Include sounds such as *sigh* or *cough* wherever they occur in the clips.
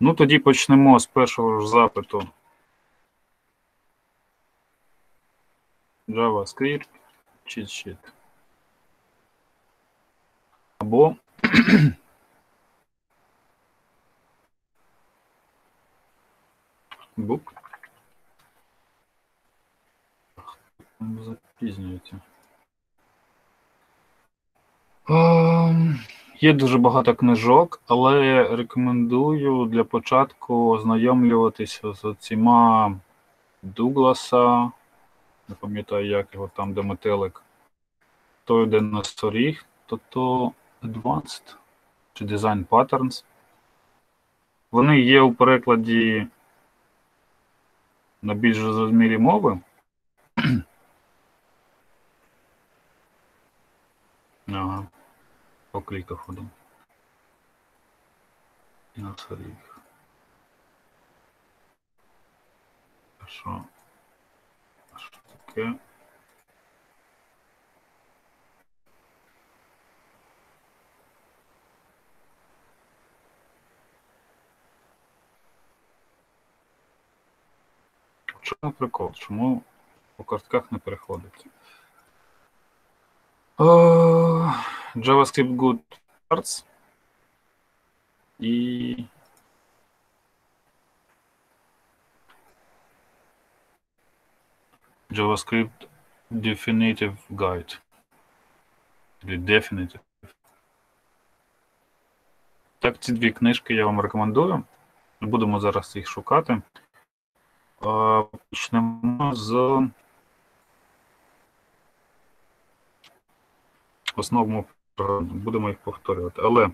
Ну, тоді почнемо з першого ж запиту. JavaScript, cheat sheet. Або бук. Запізнюється. Ем, Є дуже багато книжок, але рекомендую для початку ознайомлюватися з оціма Дугласа, не пам'ятаю, як його там, де метелик, той йде на сторіг, то то Advanced чи Design Patterns. Вони є у перекладі на більш зрозумілі мови. *clears throat* Ага. По кліках один. На сторіг. Що? Що таке? Чому прикол? Чому по картках не переходить? Е, JavaScript Good Parts і JavaScript Definitive Guide. Или Definitive. Так, ці дві книжки я вам рекомендую. Будемо зараз їх шукати. Е, Почнемо з основного програми. Будемо їх повторювати. Але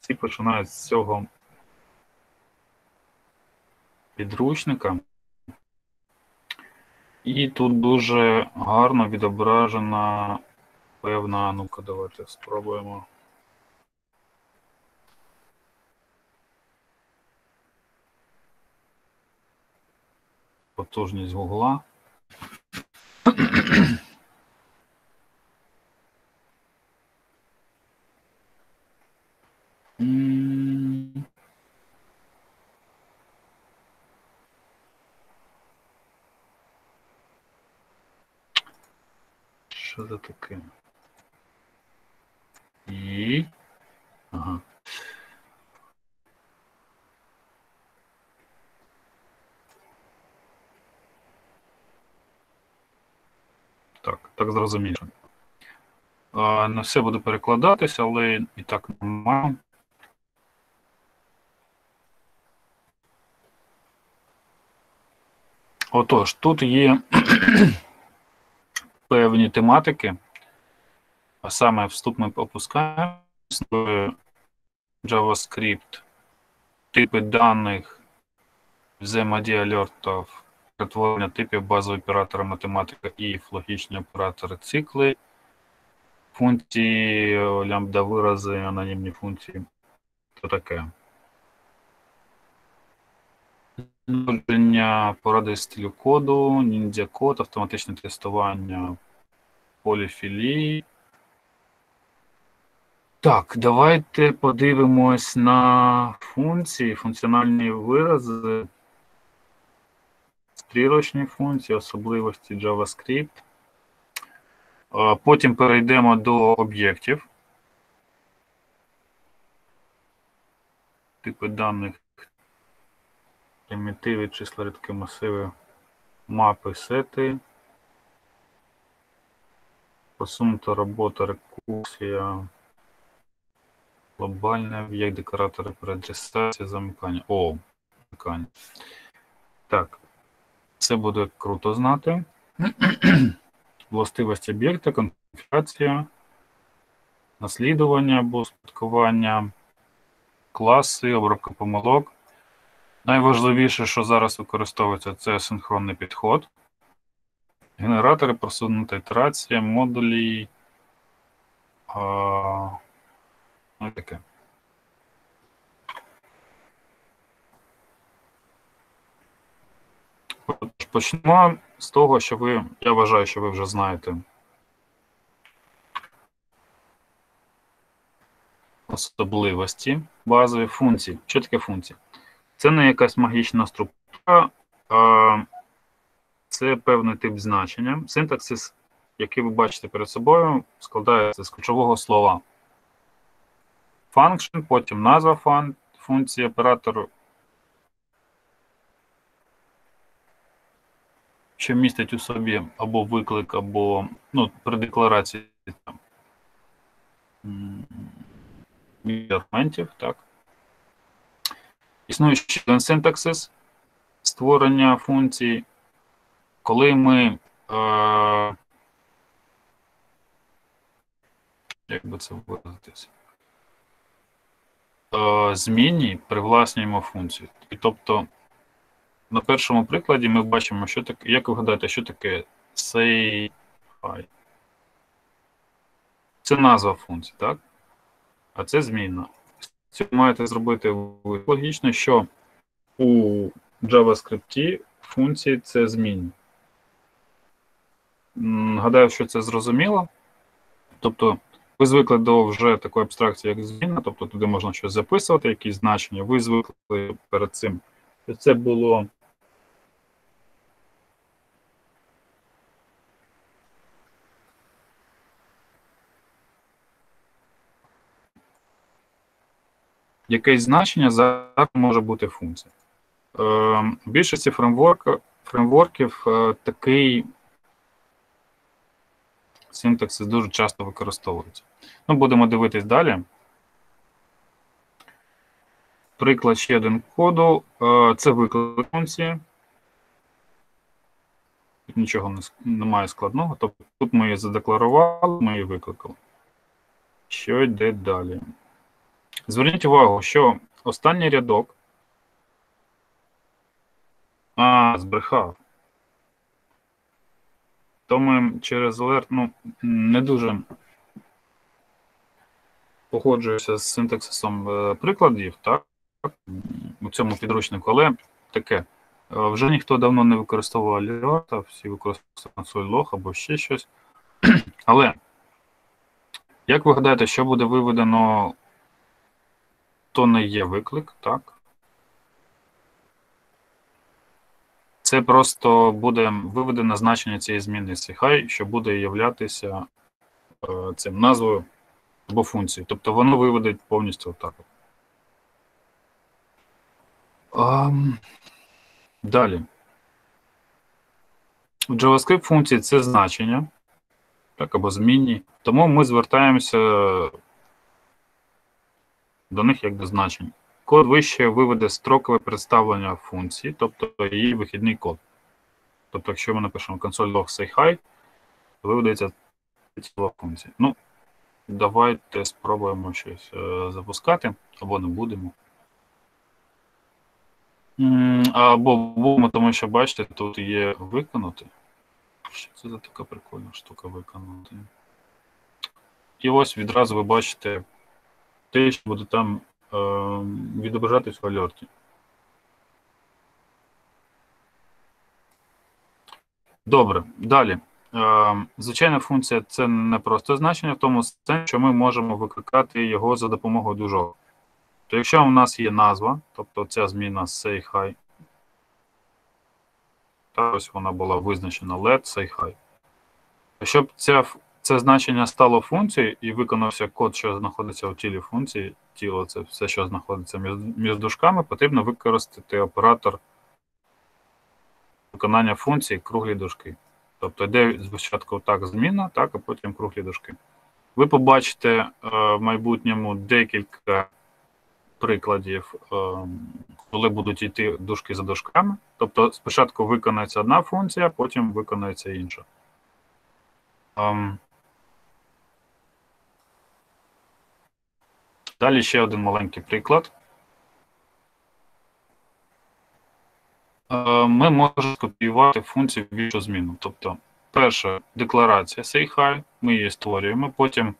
всі починають з цього підручника. І тут дуже гарно відображена певна, ну-ка, давайте спробуємо. Потужність гугла. Що це таке? І. Ага. Зрозуміло. Не все буде перекладатися, але і так нормально. Отож, тут є *clears throat* певні тематики, а саме вступ ми опускаємо JavaScript, типи даних, взаємодія алертів, перетворення типів базового оператора математика і логічні оператори цикли, функції, лямбда вирази, анонімні функції. То таке. Дослідження поради стилю коду, ніндзя код, автоматичне тестування поліфілії. Так, давайте подивимось на функції, функціональні вирази, стрілочні функції, особливості JavaScript. Потім перейдемо до об'єктів. Типи даних, примітиви, числа, рядки, масиви, мапи, сети. Посунута робота, рекурсія, глобальний об'єкт, декоратори, переадресація, замикання. О, замикання. Так, це буде круто знати. *clears throat* Властивості об'єкта, конфігурація, наслідування або спадкування, класи, обробка помилок. Найважливіше, що зараз використовується, це синхронний підход. Генератори, просунута ітерація, модулі. А, ну, таке. Почнемо з того, що ви, я вважаю, що ви вже знаєте. Особливості базові функції. Що таке функції? Це не якась магічна структура, а це певний тип значення. Синтаксис, який ви бачите перед собою, складається з ключового слова. Function, потім назва функції, оператор що містить у собі або виклик, або ну, при декларації там, м, аргументів, так. Існує ще один синтаксис створення функцій, коли ми е, як би це виразитися? Е, змінні привласнюємо функцію. І тобто, на першому прикладі ми бачимо, що таке, як ви гадаєте, що таке say? Це назва функції, так? А це змінна. Це маєте зробити логічно, що у JavaScript функції це змінні. Гадаю, що це зрозуміло. Тобто, ви звикли до вже такої абстракції, як зміна, тобто туди можна щось записувати, якісь значення. Ви звикли перед цим. Це було якесь значення зараз може бути функція. Е, в більшості фреймворк, фреймворків е, такий синтаксис дуже часто використовується. Ну, будемо дивитись далі. Приклад ще один коду. Е, Це виклик функції. Тут нічого немає складного. Тобто тут ми її задекларували, ми її викликали. Що йде далі? Зверніть увагу, що останній рядок. А, збрехав. То ми через alert, ну, не дуже погоджуюся з синтаксисом е, прикладів, так, у цьому підручнику, але таке. Е, Вже ніхто давно не використовував alert, всі використовують консоль log або ще щось. *clears throat* Але, як ви гадаєте, що буде виведено, то не є виклик, так? Це просто буде виведено значення цієї зміни хай, що буде являтися е, цим назвою або функцією. Тобто воно виведе повністю отак. от. Далі. JavaScript функції це значення, так, або змінні. Тому ми звертаємося до них як до значень. Код вище виведе строкове представлення функції, тобто її вихідний код. Тобто, якщо ми напишемо console log say hi, то виведеться ціла функція. Ну, давайте спробуємо щось е, запускати, або не будемо. Або будемо, тому що бачите, тут є виконати. Що це за така прикольна штука виконати? І ось відразу ви бачите те, що буде там е, відображатись в альорті. Добре, далі. Е, звичайна функція це не просто значення в тому сенсі, що ми можемо викликати його за допомогою дужок. То якщо у нас є назва, тобто ця зміна say hi, та ось вона була визначена let say hi. Щоб ця, це значення стало функцією і виконався код, що знаходиться у тілі функції, тіло це все, що знаходиться між, між дужками, потрібно використати оператор виконання функції круглі дужки. Тобто йде спочатку так зміна, так, а потім круглі дужки. Ви побачите е, в майбутньому декілька прикладів, е, коли будуть йти дужки за дужками. Тобто спочатку виконується одна функція, потім виконується інша. Ем, Далі ще один маленький приклад. Е, Ми можемо скопіювати функцію в іншу зміну. Тобто, перша декларація say hi, ми її створюємо, потім е,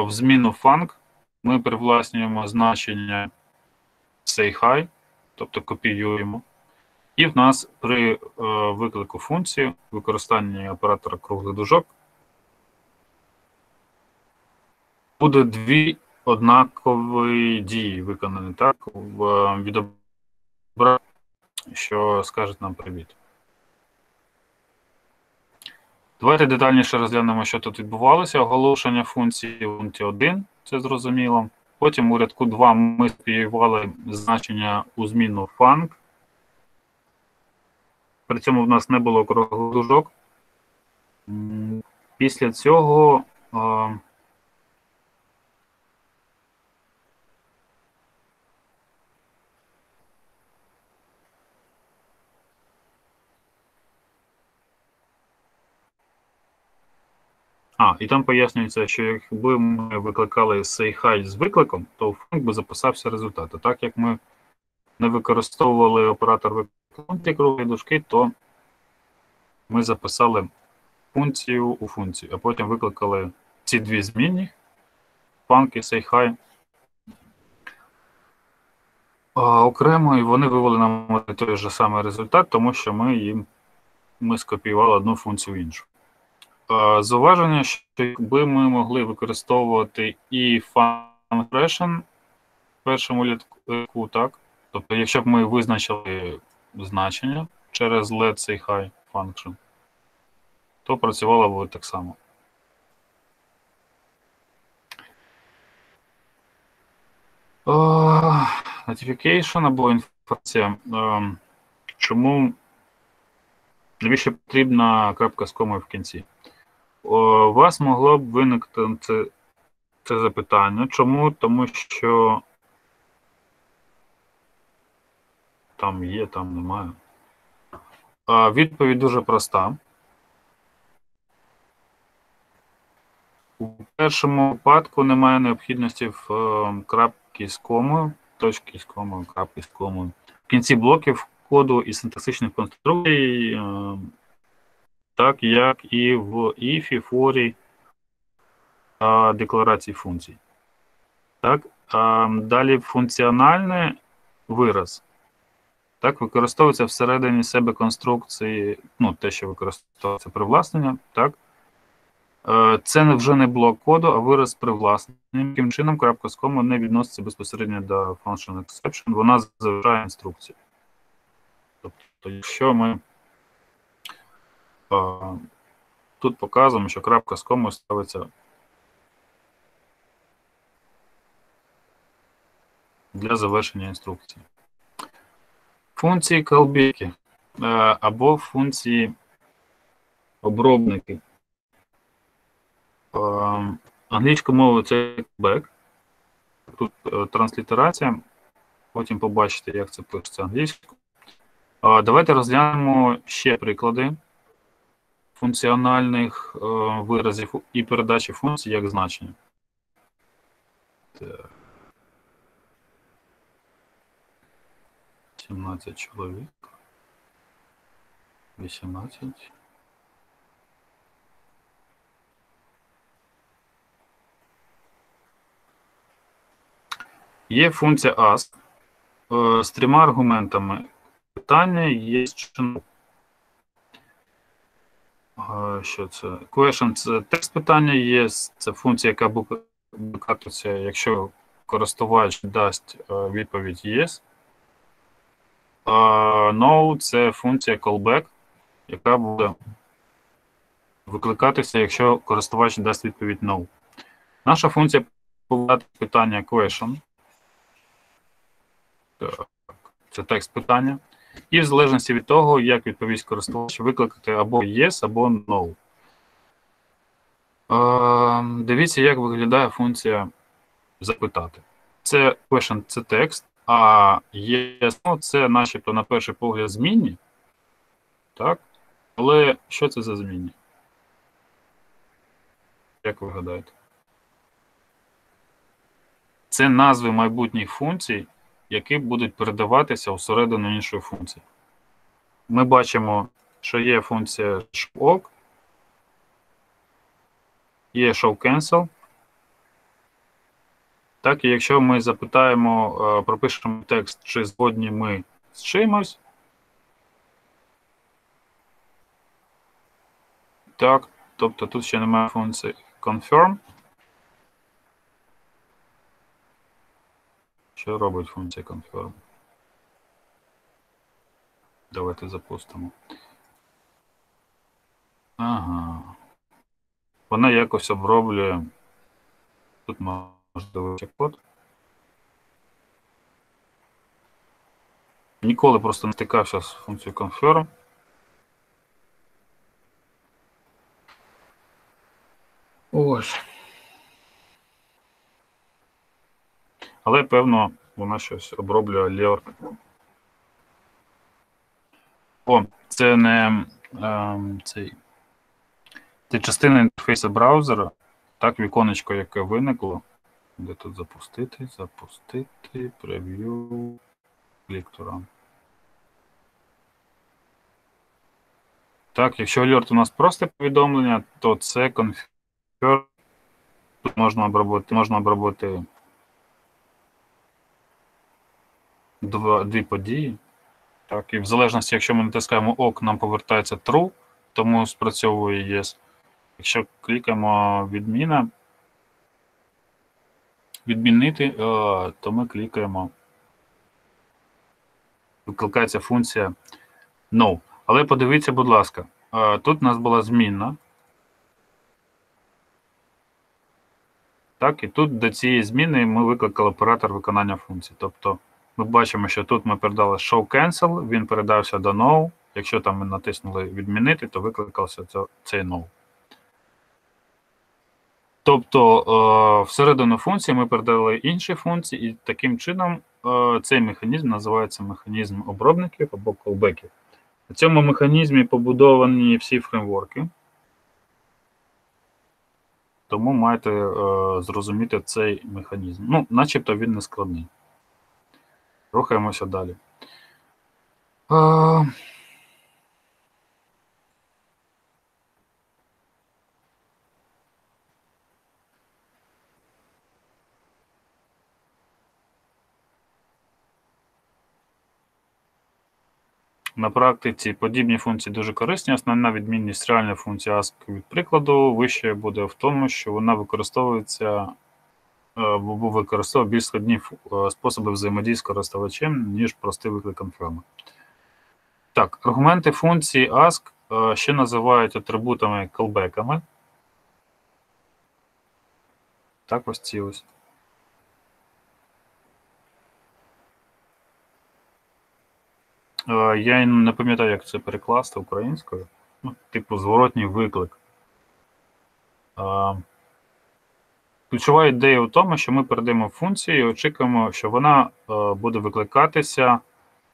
в зміну func ми привласнюємо значення say hi, тобто копіюємо. І в нас при е, виклику функції використанні оператора круглих дужок буде дві однакові дії виконані, так? Е, що скаже нам привіт. Давайте детальніше розглянемо, що тут відбувалося. Оголошення функції в пункті 1, це зрозуміло. Потім у рядку 2 ми співали значення у зміну func. При цьому в нас не було круглих дужок. Після цього е, А, і там пояснюється, що якби ми викликали say з викликом, то в функ би записався результат. А так як ми не використовували оператор виклики круглої дужки, то ми записали функцію у функцію, а потім викликали ці дві змінні func і say А, окремо, і вони вивели нам той же самий результат, тому що ми їм ми скопіювали одну функцію в іншу. Е, Зауваження, що якби ми могли використовувати і function в першому рядку, так? Тобто, якщо б ми визначили значення через let say high function, то працювало б так само. Е, Notification або інформація. Е, Чому навіщо потрібна крапка з комою в кінці? У вас могло б виникнути це, це запитання. Чому? Тому що там є, там немає. А Відповідь дуже проста. У першому випадку немає необхідності в е, крапки з комою, точки з комою, крапки з комою. В кінці блоків коду і синтаксичних конструкцій. Так як і в if, форі а, декларації функцій. Так, а, Далі функціональний вираз. Так, використовується всередині себе конструкції, ну, те, що використовується привласнення, так. Е, це вже не блок коду, а вираз привласнення. Таким чином, крапка з кому не відноситься безпосередньо до function exception, вона залишає інструкцію. Тобто, якщо ми Тут показуємо, що крапка з комою ставиться для завершення інструкції. Функції колбіки е, або функції обробники. Е, англійською мовою це back. Тут е, транслітерація. Потім побачите, як це пишеться англійською. Давайте розглянемо ще приклади функціональних е, виразів і передачі функцій як значення. Так. 17 чоловік. 18. Є функція ask е, з трьома аргументами. Питання є чином. Що це? Question – це текст питання є, це функція, яка викатується, якщо користувач дасть е, відповідь Yes. No – це функція callback, яка буде викликатися, якщо користувач дасть відповідь No. Наша функція повідати питання question. Це текст питання. І в залежності від того, як відповість користувач, викликати або Yes, або No. Е, Дивіться, як виглядає функція запитати. Це question це текст, а yes, no це начебто на перший погляд змінні. Так? Але що це за змінні? Як ви гадаєте? Це назви майбутніх функцій, які будуть передаватися всередину іншої функції. Ми бачимо, що є функція showOk, є showCancel. Так, і якщо ми запитаємо, е, пропишемо текст, чи згодні ми з чимось. Так, тобто тут ще немає функції confirm. Що робить функція confirm? Давайте запустимо. Ага. Вона якось оброблює. Тут дивитися код. Ніколи просто не стикався з функцією confirm. Ось. Але, певно, вона щось оброблює лєр. О, це не ем, цей. Це частина інтерфейсу браузера. Так, віконечко, яке виникло. Де тут запустити? Запустити. Прев'ю. Run. Так, якщо alert у нас просто повідомлення, то це confirm. Тут можна обробити, можна обробити два, дві події. Так, і в залежності, якщо ми натискаємо ок, нам повертається true, тому спрацьовує yes. Якщо клікаємо відміна, відмінити, е, то ми клікаємо. Викликається функція no. Але подивіться, будь ласка, е, тут у нас була змінна. Так, і тут до цієї зміни ми викликали оператор виконання функції. Тобто ми бачимо, що тут ми передали show cancel, він передався до no. Якщо там ми натиснули відмінити, то викликався цей no. Тобто е, всередину функції ми передали інші функції, і таким чином е, цей механізм називається механізм обробників або колбеків. На цьому механізмі побудовані всі фреймворки. Тому маєте е, зрозуміти цей механізм. Ну, начебто він не складний. Рухаємося далі. Е, На практиці подібні функції дуже корисні. Основна відмінність реальної функції ASK від прикладу вище буде в тому, що вона використовується або використовує більш складні е, способи взаємодії з користувачем, ніж простий виклик confirm. Так, аргументи функції ASK е, ще називають атрибутами callbackами. Так, ось ці ось. Е, Я не пам'ятаю, як це перекласти українською. Ну, Типу, зворотній виклик. Е, ключова ідея в тому, що ми передаємо функцію і очікуємо, що вона е, буде викликатися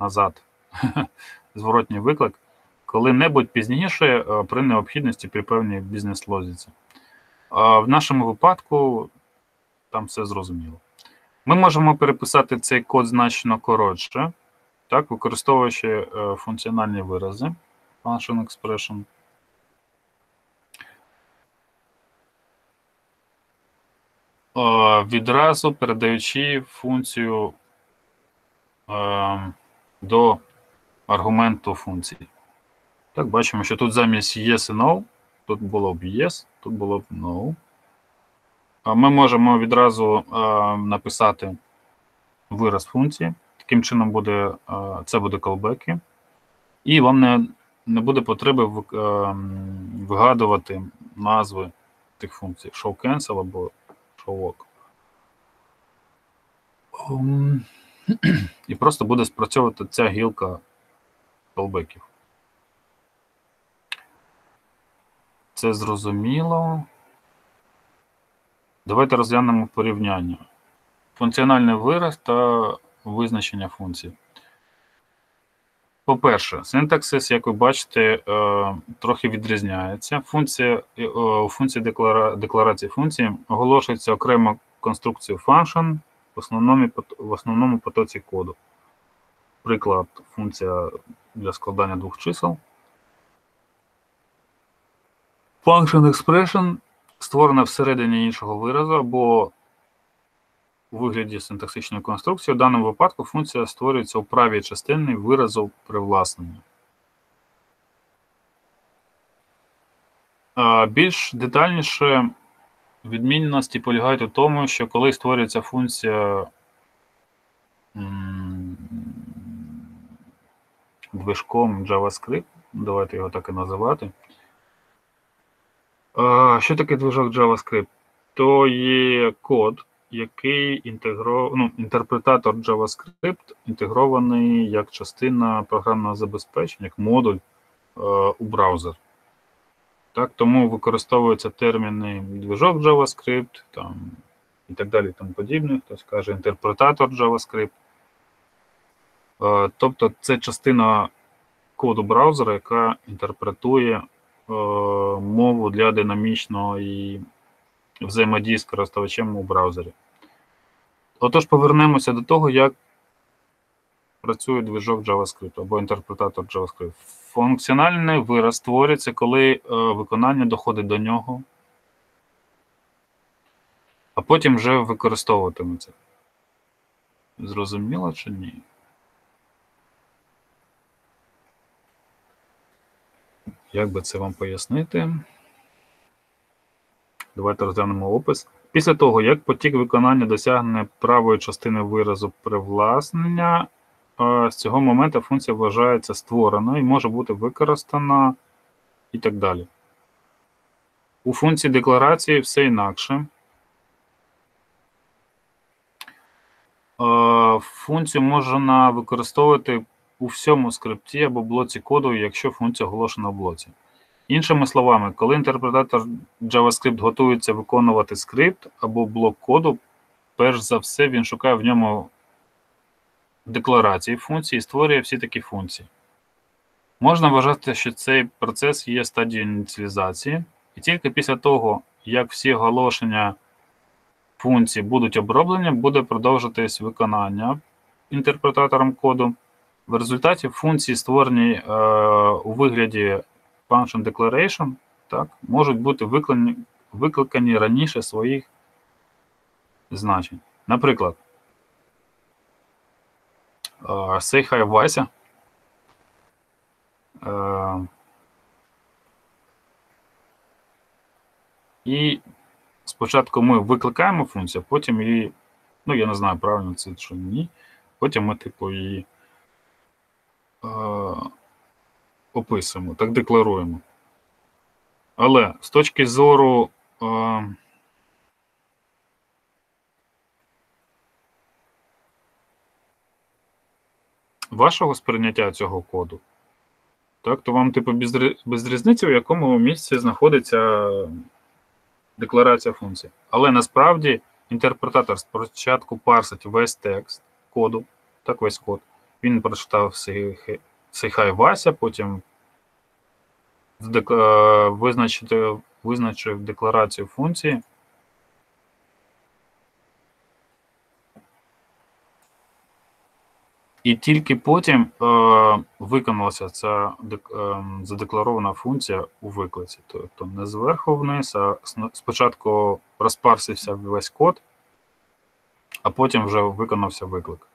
назад. *laughs* Зворотній виклик, коли-небудь пізніше при необхідності при певній бізнес-лозіці. В нашому випадку там все зрозуміло. Ми можемо переписати цей код значно коротше. Так, використовуючи е, функціональні вирази function expression. Відразу передаючи функцію до аргументу функції. Так, бачимо, що тут замість yes і no, тут було б yes, тут було б no. Ми можемо відразу написати вираз функції. Таким чином, буде, це буде колбеки, і вам не не буде потреби вигадувати назви тих функцій show cancel або show. І просто буде спрацьовувати ця гілка колбеків. Це зрозуміло. Давайте розглянемо порівняння. Функціональний вираз та визначення функцій. По-перше, синтаксис, як ви бачите, е, трохи відрізняється. Функція, е, У функції деклара, декларації функції оголошується окремо конструкцію function в основному, в основному потоці коду. Приклад, функція для складання двох чисел. Function expression створена всередині іншого виразу або у вигляді синтаксичної конструкції. В даному випадку функція створюється у правій частині виразу привласнення. Більш детальніше відмінності полягають у тому, що коли створюється функція движком JavaScript, давайте його так і називати. Що таке движок JavaScript? То є код, який інтегро... ну, інтерпретатор JavaScript інтегрований як частина програмного забезпечення, як модуль е, у браузер. Так, тому використовуються терміни движок JavaScript там, і так далі, тому подібне. Хтось каже інтерпретатор JavaScript. Е, тобто це частина коду браузера, яка інтерпретує е, мову для динамічної взаємодії з користувачем у браузері. Отож, повернемося до того, як працює движок JavaScript або інтерпретатор JavaScript. Функціональний вираз створюється, коли е, виконання доходить до нього, а потім вже використовуватиметься. Зрозуміло чи ні? Як би це вам пояснити? Давайте розглянемо опис. Після того, як потік виконання досягне правої частини виразу привласнення, е, з цього моменту функція вважається створеною і може бути використана і так далі. У функції декларації все інакше. Е, Функцію можна використовувати у всьому скрипті або блоці коду, якщо функція оголошена в блоці. Іншими словами, коли інтерпретатор JavaScript готується виконувати скрипт або блок коду, перш за все він шукає в ньому декларації функції і створює всі такі функції. Можна вважати, що цей процес є стадією ініціалізації, і тільки після того, як всі оголошення функцій будуть оброблені, буде продовжитись виконання інтерпретатором коду. В результаті функції, створені е, у вигляді function declaration, так, можуть бути викликані, викликані раніше своїх значень. Наприклад, е, say hi Вася. Е, і спочатку ми викликаємо функцію, потім її, ну я не знаю, правильно це чи ні. Потім ми, типу, її е, описуємо, так декларуємо. Але з точки зору е, вашого сприйняття цього коду, так, то вам, типу, без, без різниці, в якому місці знаходиться декларація функції. Але насправді інтерпретатор спочатку парсить весь текст коду, так весь код. Він прочитав цей хай Вася, потім е, визначити, визначив декларацію функції. І тільки потім е, виконалася ця е, задекларована функція у виклиці. Тобто не зверху вниз, а спочатку розпарсився весь код, а потім вже виконався виклик.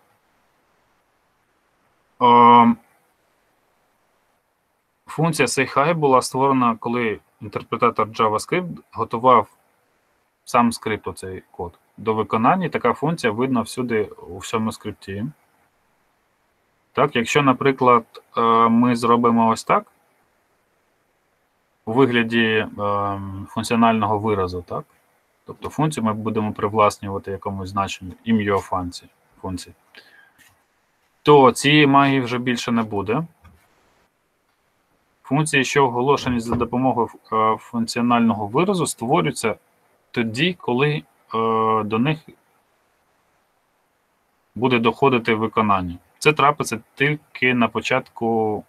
Е, Функція SayHi була створена, коли інтерпретатор JavaScript готував сам скрипт, оцей код. До виконання така функція видно всюди у всьому скрипті. Так, якщо, наприклад, е, ми зробимо ось так, у вигляді е, функціонального виразу, так? Тобто функцію ми будемо привласнювати якомусь значенню функції, функції, то цієї магії вже більше не буде. Функції, що оголошені за допомогою е, функціонального виразу, створюються тоді, коли е, до них буде доходити виконання. Це трапиться тільки на початку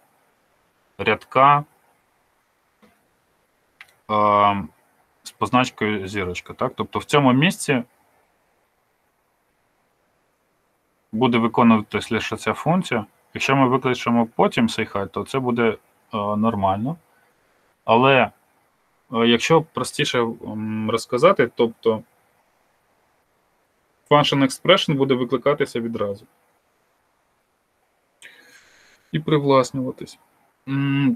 рядка е, з позначкою зірочка. Так? Тобто в цьому місці буде виконуватись лише ця функція. Якщо ми викличемо потім цей хай, то це буде нормально. Але е, якщо простіше розказати, тобто function expression буде викликатися відразу. І привласнюватись.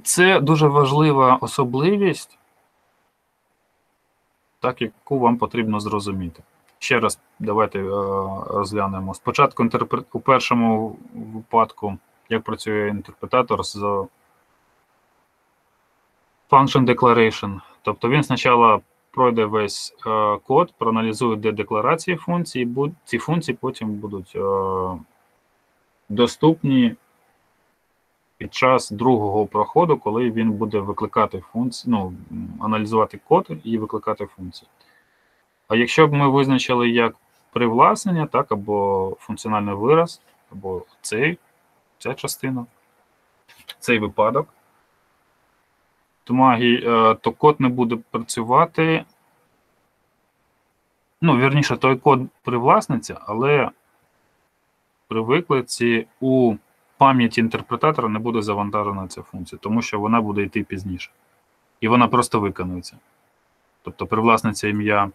Це дуже важлива особливість, так, яку вам потрібно зрозуміти. Ще раз давайте е, розглянемо. Спочатку інтерпрет... у першому випадку, як працює інтерпретатор з function declaration. Тобто він спочатку пройде весь е, код, проаналізує, де декларації функції, будь, ці функції потім будуть е, доступні під час другого проходу, коли він буде викликати функції, ну, аналізувати код і викликати функції. А якщо б ми визначили як привласнення, так, або функціональний вираз, або цей, ця частина, цей випадок, магії, е, то код не буде працювати. Ну, вірніше, той код привласниться, але при виклиці у пам'яті інтерпретатора не буде завантажена ця функція, тому що вона буде йти пізніше. І вона просто виконується. Тобто привласниться ім'я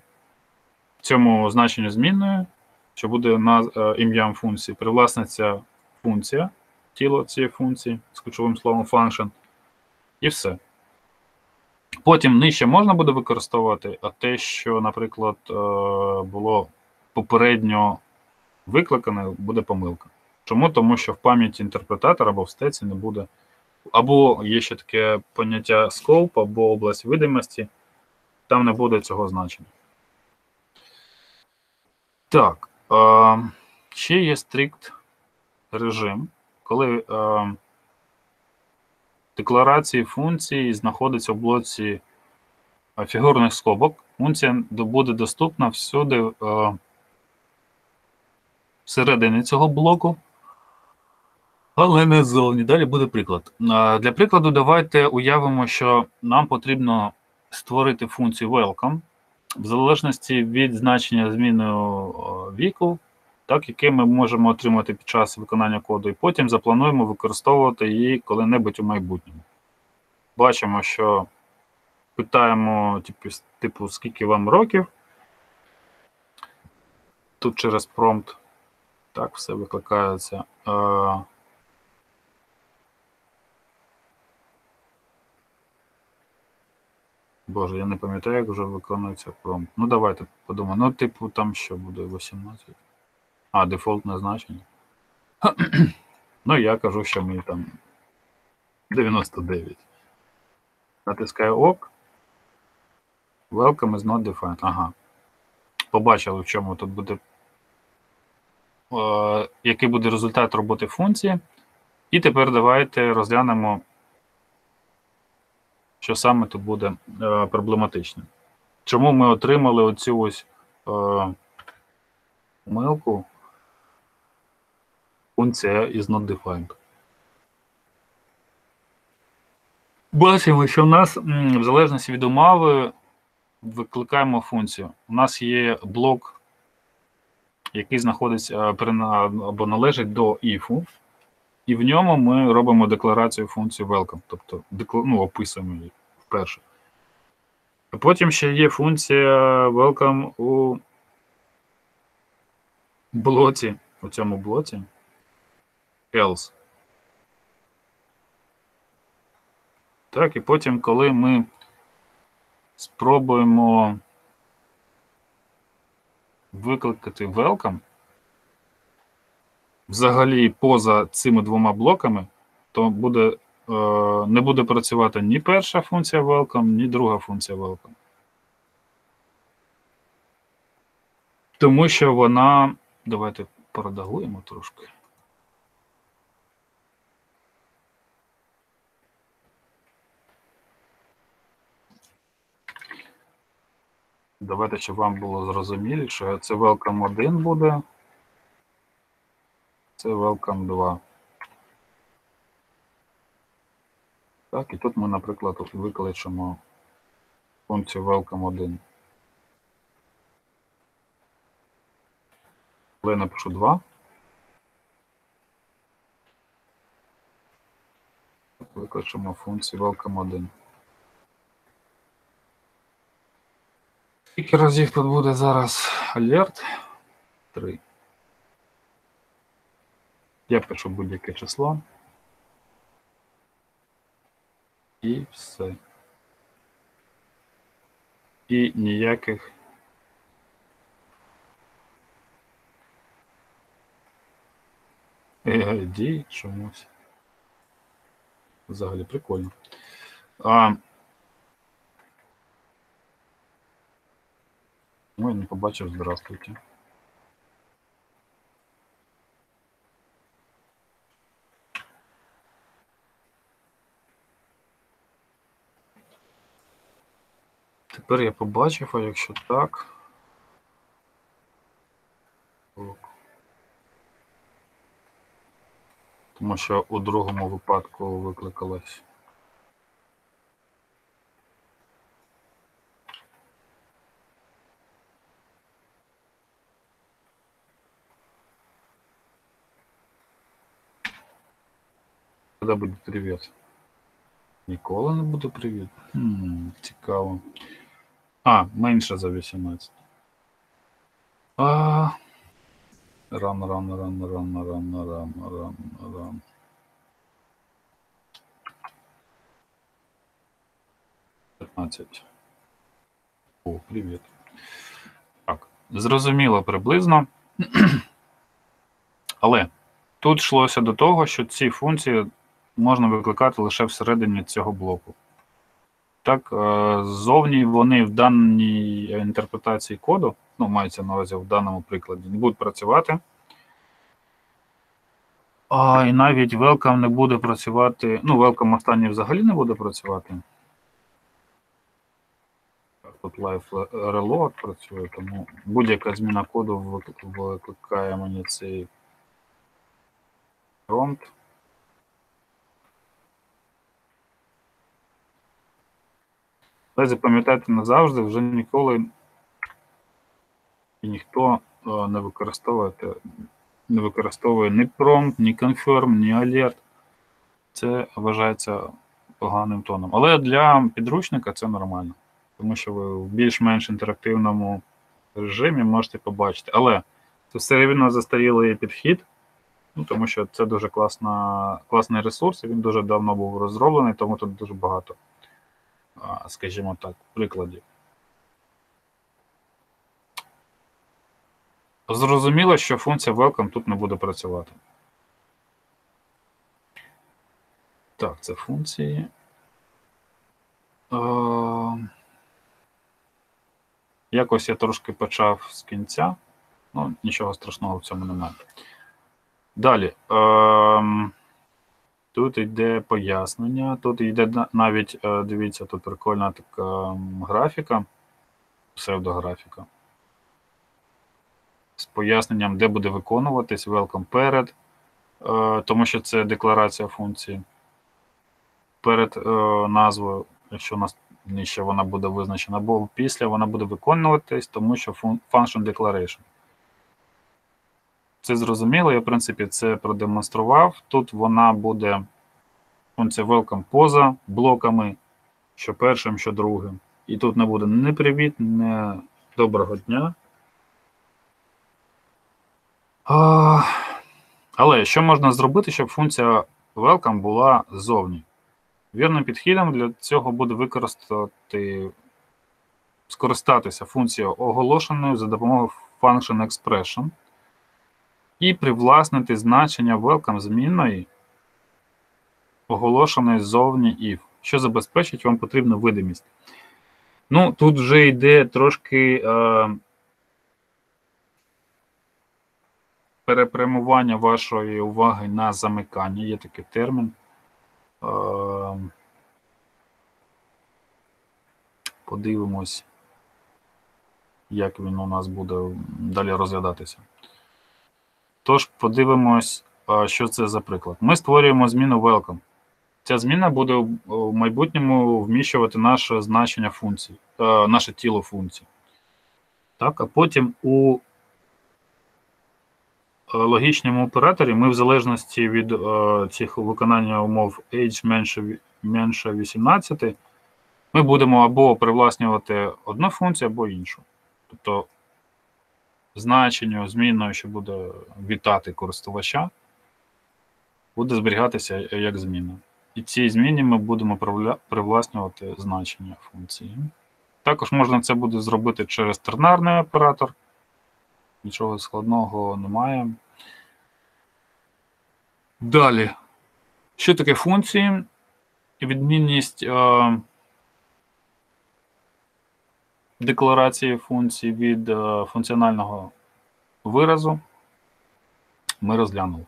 цьому значенню змінною, що буде е, ім'ям функції, привласниться функція, тіло цієї функції з ключовим словом function, і все. Потім нижче можна буде використовувати, а те, що, наприклад, е, було попередньо викликане, буде помилка. Чому? Тому що в пам'яті інтерпретатора або в стеці не буде. Або є ще таке поняття scope, або область видимості, там не буде цього значення. Так, е, ще є стрикт режим, коли е, декларації функції знаходяться в блоці фігурних скобок. Функція буде доступна всюди е, всередині цього блоку, але не ззовні. Далі буде приклад. Е, для прикладу, давайте уявимо, що нам потрібно створити функцію welcome в залежності від значення зміною віку, так, яке ми можемо отримати під час виконання коду, і потім заплануємо використовувати її коли-небудь у майбутньому. Бачимо, що питаємо, типу, типу, скільки вам років. Тут через промпт так, все викликається. Боже, я не пам'ятаю, як вже виконується промпт. Ну, давайте подумаємо. Ну, типу, там що буде 18. А, дефолтне значення. *clears throat* ну, я кажу, що ми там 99. Натискаю ОК. Welcome is not defined. Ага. Побачили, в чому тут буде. Е, який буде результат роботи функції. І тепер давайте розглянемо що саме тут буде е, проблематичним. Чому ми отримали оцю ось е, помилку функція is not defined. Бачимо, що в нас в залежності від умови викликаємо функцію. У нас є блок, який знаходиться е, або належить до if, і в ньому ми робимо декларацію функції welcome, тобто ну, описуємо її вперше. А потім ще є функція welcome у блоці, у цьому блоці else. Так, і потім, коли ми спробуємо викликати welcome, взагалі поза цими двома блоками, то буде, е, не буде працювати ні перша функція welcome, ні друга функція welcome. Тому що вона. Давайте продагуємо трошки. Давайте, щоб вам було зрозуміло, що це welcome 1 буде. Це welcome 2. Так, і тут ми, наприклад, викличемо функцію welcome 1. Коли я напишу 2. Викличемо функцію welcome 1. Скільки разів тут буде зараз алерт? Три. Я пишу будь-яке число. І все. І ніяких. Е, Дій чомусь. Взагалі прикольно. А, Ой, не побачив, здравствуйте. Тепер я побачив, а якщо так. Тому що у другому випадку викликалось. Коли буде привіт? Ніколи не буде привіт. Хм, цікаво. А, менше за 18. А, Ран, ран, ран, ран, ран, ран, ран, ран. П'ятнадцять. О, привіт. Так, зрозуміло приблизно. *clears throat* Але тут йшлося до того, що ці функції можна викликати лише всередині цього блоку. Так, е, ззовні вони в даній інтерпретації коду, ну, мається на увазі в даному прикладі, не будуть працювати. А, і навіть welcome не буде працювати. Ну, welcome останній взагалі не буде працювати. Тут live reload працює, тому будь-яка зміна коду викликає мені цей промпт. Але запам'ятайте назавжди, вже ніколи і ніхто е, не використовує, не використовує ні prompt, ні confirm, ні alert. Це вважається поганим тоном. Але для підручника це нормально, тому що ви в більш-менш інтерактивному режимі можете побачити. Але це все рівно застарілий підхід, ну, тому що це дуже класна, класний ресурс, і він дуже давно був розроблений, тому тут дуже багато скажімо так, прикладів. Зрозуміло, що функція welcome тут не буде працювати. Так, це функції. Якось я трошки почав з кінця. Ну, нічого страшного в цьому немає. Далі. Тут йде пояснення, тут йде навіть, е, дивіться, тут прикольна така графіка, псевдографіка. З поясненням, де буде виконуватись welcome перед, е, тому що це декларація функції. Перед е, назвою, якщо у нас нижче вона буде визначена, або після вона буде виконуватись, тому що function declaration. Це зрозуміло, я, в принципі, це продемонстрував. Тут вона буде функція welcome поза блоками, що першим, що другим. І тут не буде ні привіт, ні доброго дня. А, але що можна зробити, щоб функція welcome була ззовні? Вірним підхідом для цього буде використати, скористатися функцією оголошеною за допомогою function expression і привласнити значення welcome змінної, оголошеної ззовні if, що забезпечить вам потрібну видимість. Ну, тут вже йде трошки е, перепрямування вашої уваги на замикання, є такий термін. Е, подивимось, як він у нас буде далі розглядатися. Тож подивимось, що це за приклад. Ми створюємо зміну welcome. Ця зміна буде в- майбутньому вміщувати наше значення функції, наше тіло функцій. Так, а потім у е, логічному операторі ми в залежності від е, цих виконання умов age менше, менше 18, ми будемо або привласнювати одну функцію, або іншу. Тобто значенню змінною, що буде вітати користувача, буде зберігатися як зміна. І цій зміні ми будемо привласнювати значення функції. Також можна це буде зробити через тернарний оператор. Нічого складного немає. Далі. Що таке функції? Відмінність е, декларації функцій від е, функціонального виразу ми розглянули.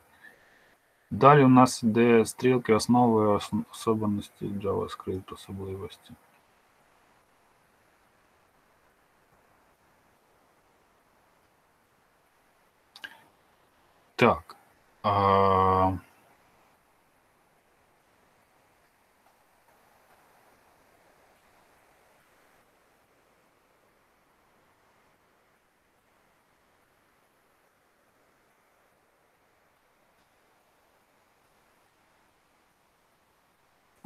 Далі у нас йде стрілки основи ос- особливості JavaScript особливості. Так.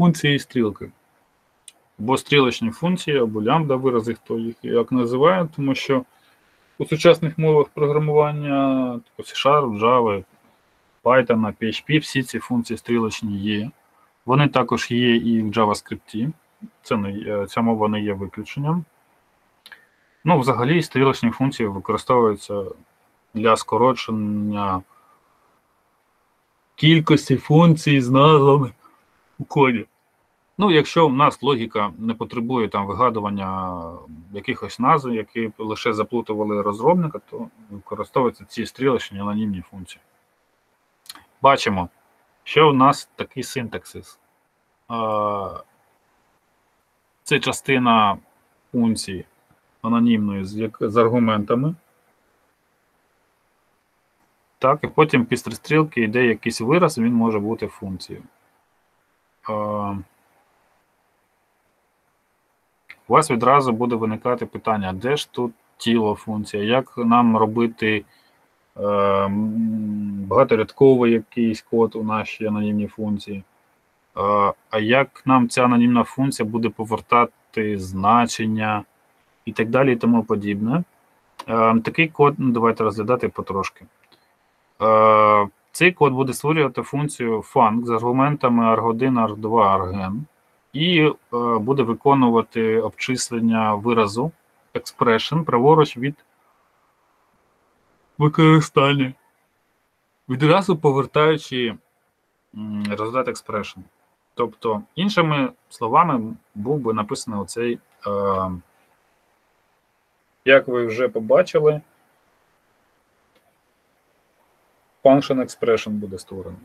Функції і стрілки. Або стрілочні функції, або лямбда вирази, хто їх як називає, тому що у сучасних мовах програмування, типу C-Sharp, Java, Python, PHP, всі ці функції стрілочні є. Вони також є і в JavaScript. Це не, ця мова не є виключенням. Ну, взагалі, стрілочні функції використовуються для скорочення кількості функцій з назвами у коді. Ну, якщо в нас логіка не потребує там вигадування якихось назв, які лише заплутували розробника, то використовуються ці стрілочні анонімні функції. Бачимо, що у нас такий синтаксис. Це частина функції анонімної з аргументами. Так, і потім після стрілки йде якийсь вираз, він може бути функцією. А, у вас відразу буде виникати питання, де ж тут тіло функція, як нам робити е, багаторядковий якийсь код у нашій анонімній функції. Е, а як нам ця анонімна функція буде повертати значення і так далі, і тому подібне. Е, такий код давайте розглядати потрошки. Е, цей код буде створювати функцію func з аргументами arg1, arg2, argn і е, буде виконувати обчислення виразу expression праворуч від використання. Відразу повертаючи результат expression. Тобто, іншими словами, був би написаний оцей, е, як ви вже побачили, function expression буде створений.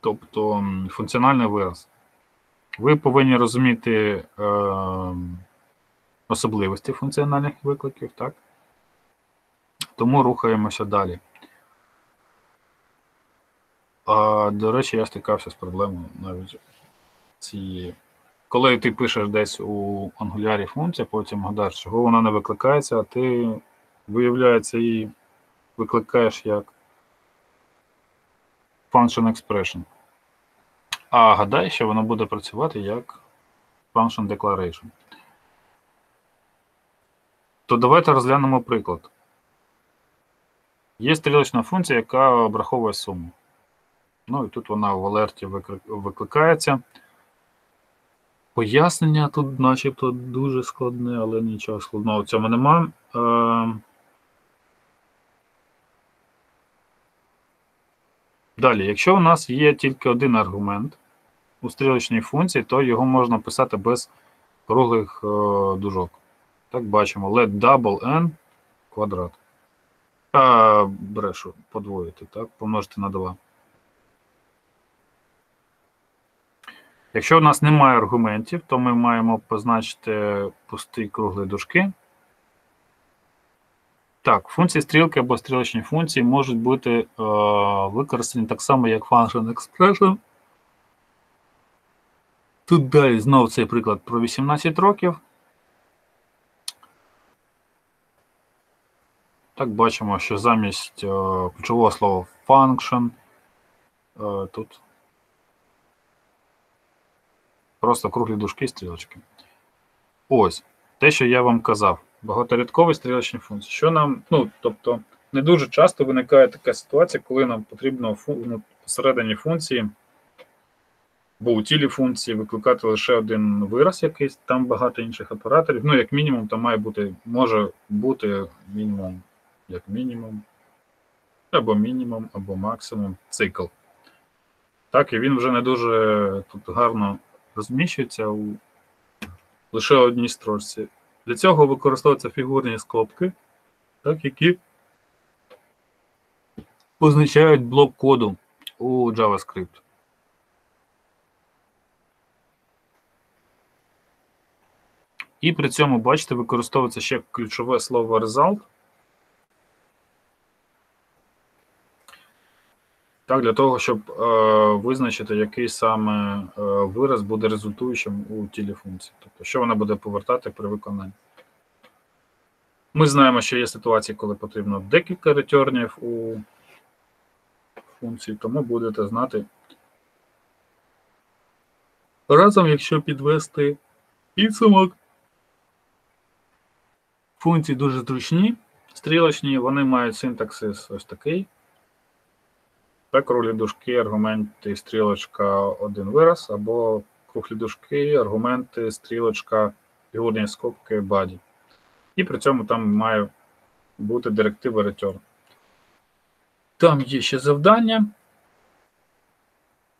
Тобто функціональний вираз. Ви повинні розуміти е, особливості функціональних викликів, так? Тому рухаємося далі. А, до речі, я стикався з проблемою навіть цієї. Коли ти пишеш десь у ангулярі функцію, потім гадаєш, чого вона не викликається, а ти, виявляється, її викликаєш як function expression. А гадай, що воно буде працювати як function declaration. То давайте розглянемо приклад. Є стрілочна функція, яка обраховує суму. Ну і тут вона в алерті викликається. Пояснення тут, начебто, дуже складне, але нічого складного в цьому нема. Далі, якщо у нас є тільки один аргумент у стрілочній функції, то його можна писати без круглих е, дужок. Так, бачимо, let double n квадрат. А, брешу, подвоїти, так, помножити на 2. Якщо у нас немає аргументів, то ми маємо позначити пусті круглі дужки. Так, функції стрілки або стрілочні функції можуть бути е, використані так само, як function expression. Тут далі знову цей приклад про 18 років. Так, бачимо, що замість е, ключового слова function е, тут просто круглі дужки і стрілочки. Ось, те, що я вам казав. Багаторядкові стрілочні функції. Що нам, ну, тобто, не дуже часто виникає така ситуація, коли нам потрібно ну, посередині функції, бо у тілі функції викликати лише один вираз якийсь, там багато інших операторів. Ну, як мінімум, там має бути, може бути мінімум, як мінімум. або мінімум, або максимум цикл. Так, і він вже не дуже тут гарно розміщується у лише одній строчці. Для цього використовуються фігурні скобки, так, які позначають блок коду у JavaScript. І при цьому, бачите, використовується ще ключове слово result. Так, для того, щоб е, визначити, який саме е, вираз буде результуючим у тілі функції. Тобто, що вона буде повертати при виконанні. Ми знаємо, що є ситуації, коли потрібно декілька ретернів у функції, тому будете знати. Разом, якщо підвести підсумок, функції дуже зручні, стрілочні, вони мають синтаксис ось такий. Так, ролі дужки, аргументи, стрілочка, один вираз, або круглі дужки, аргументи, стрілочка, фігурні скобки, body. І при цьому там має бути директива return. Там є ще завдання.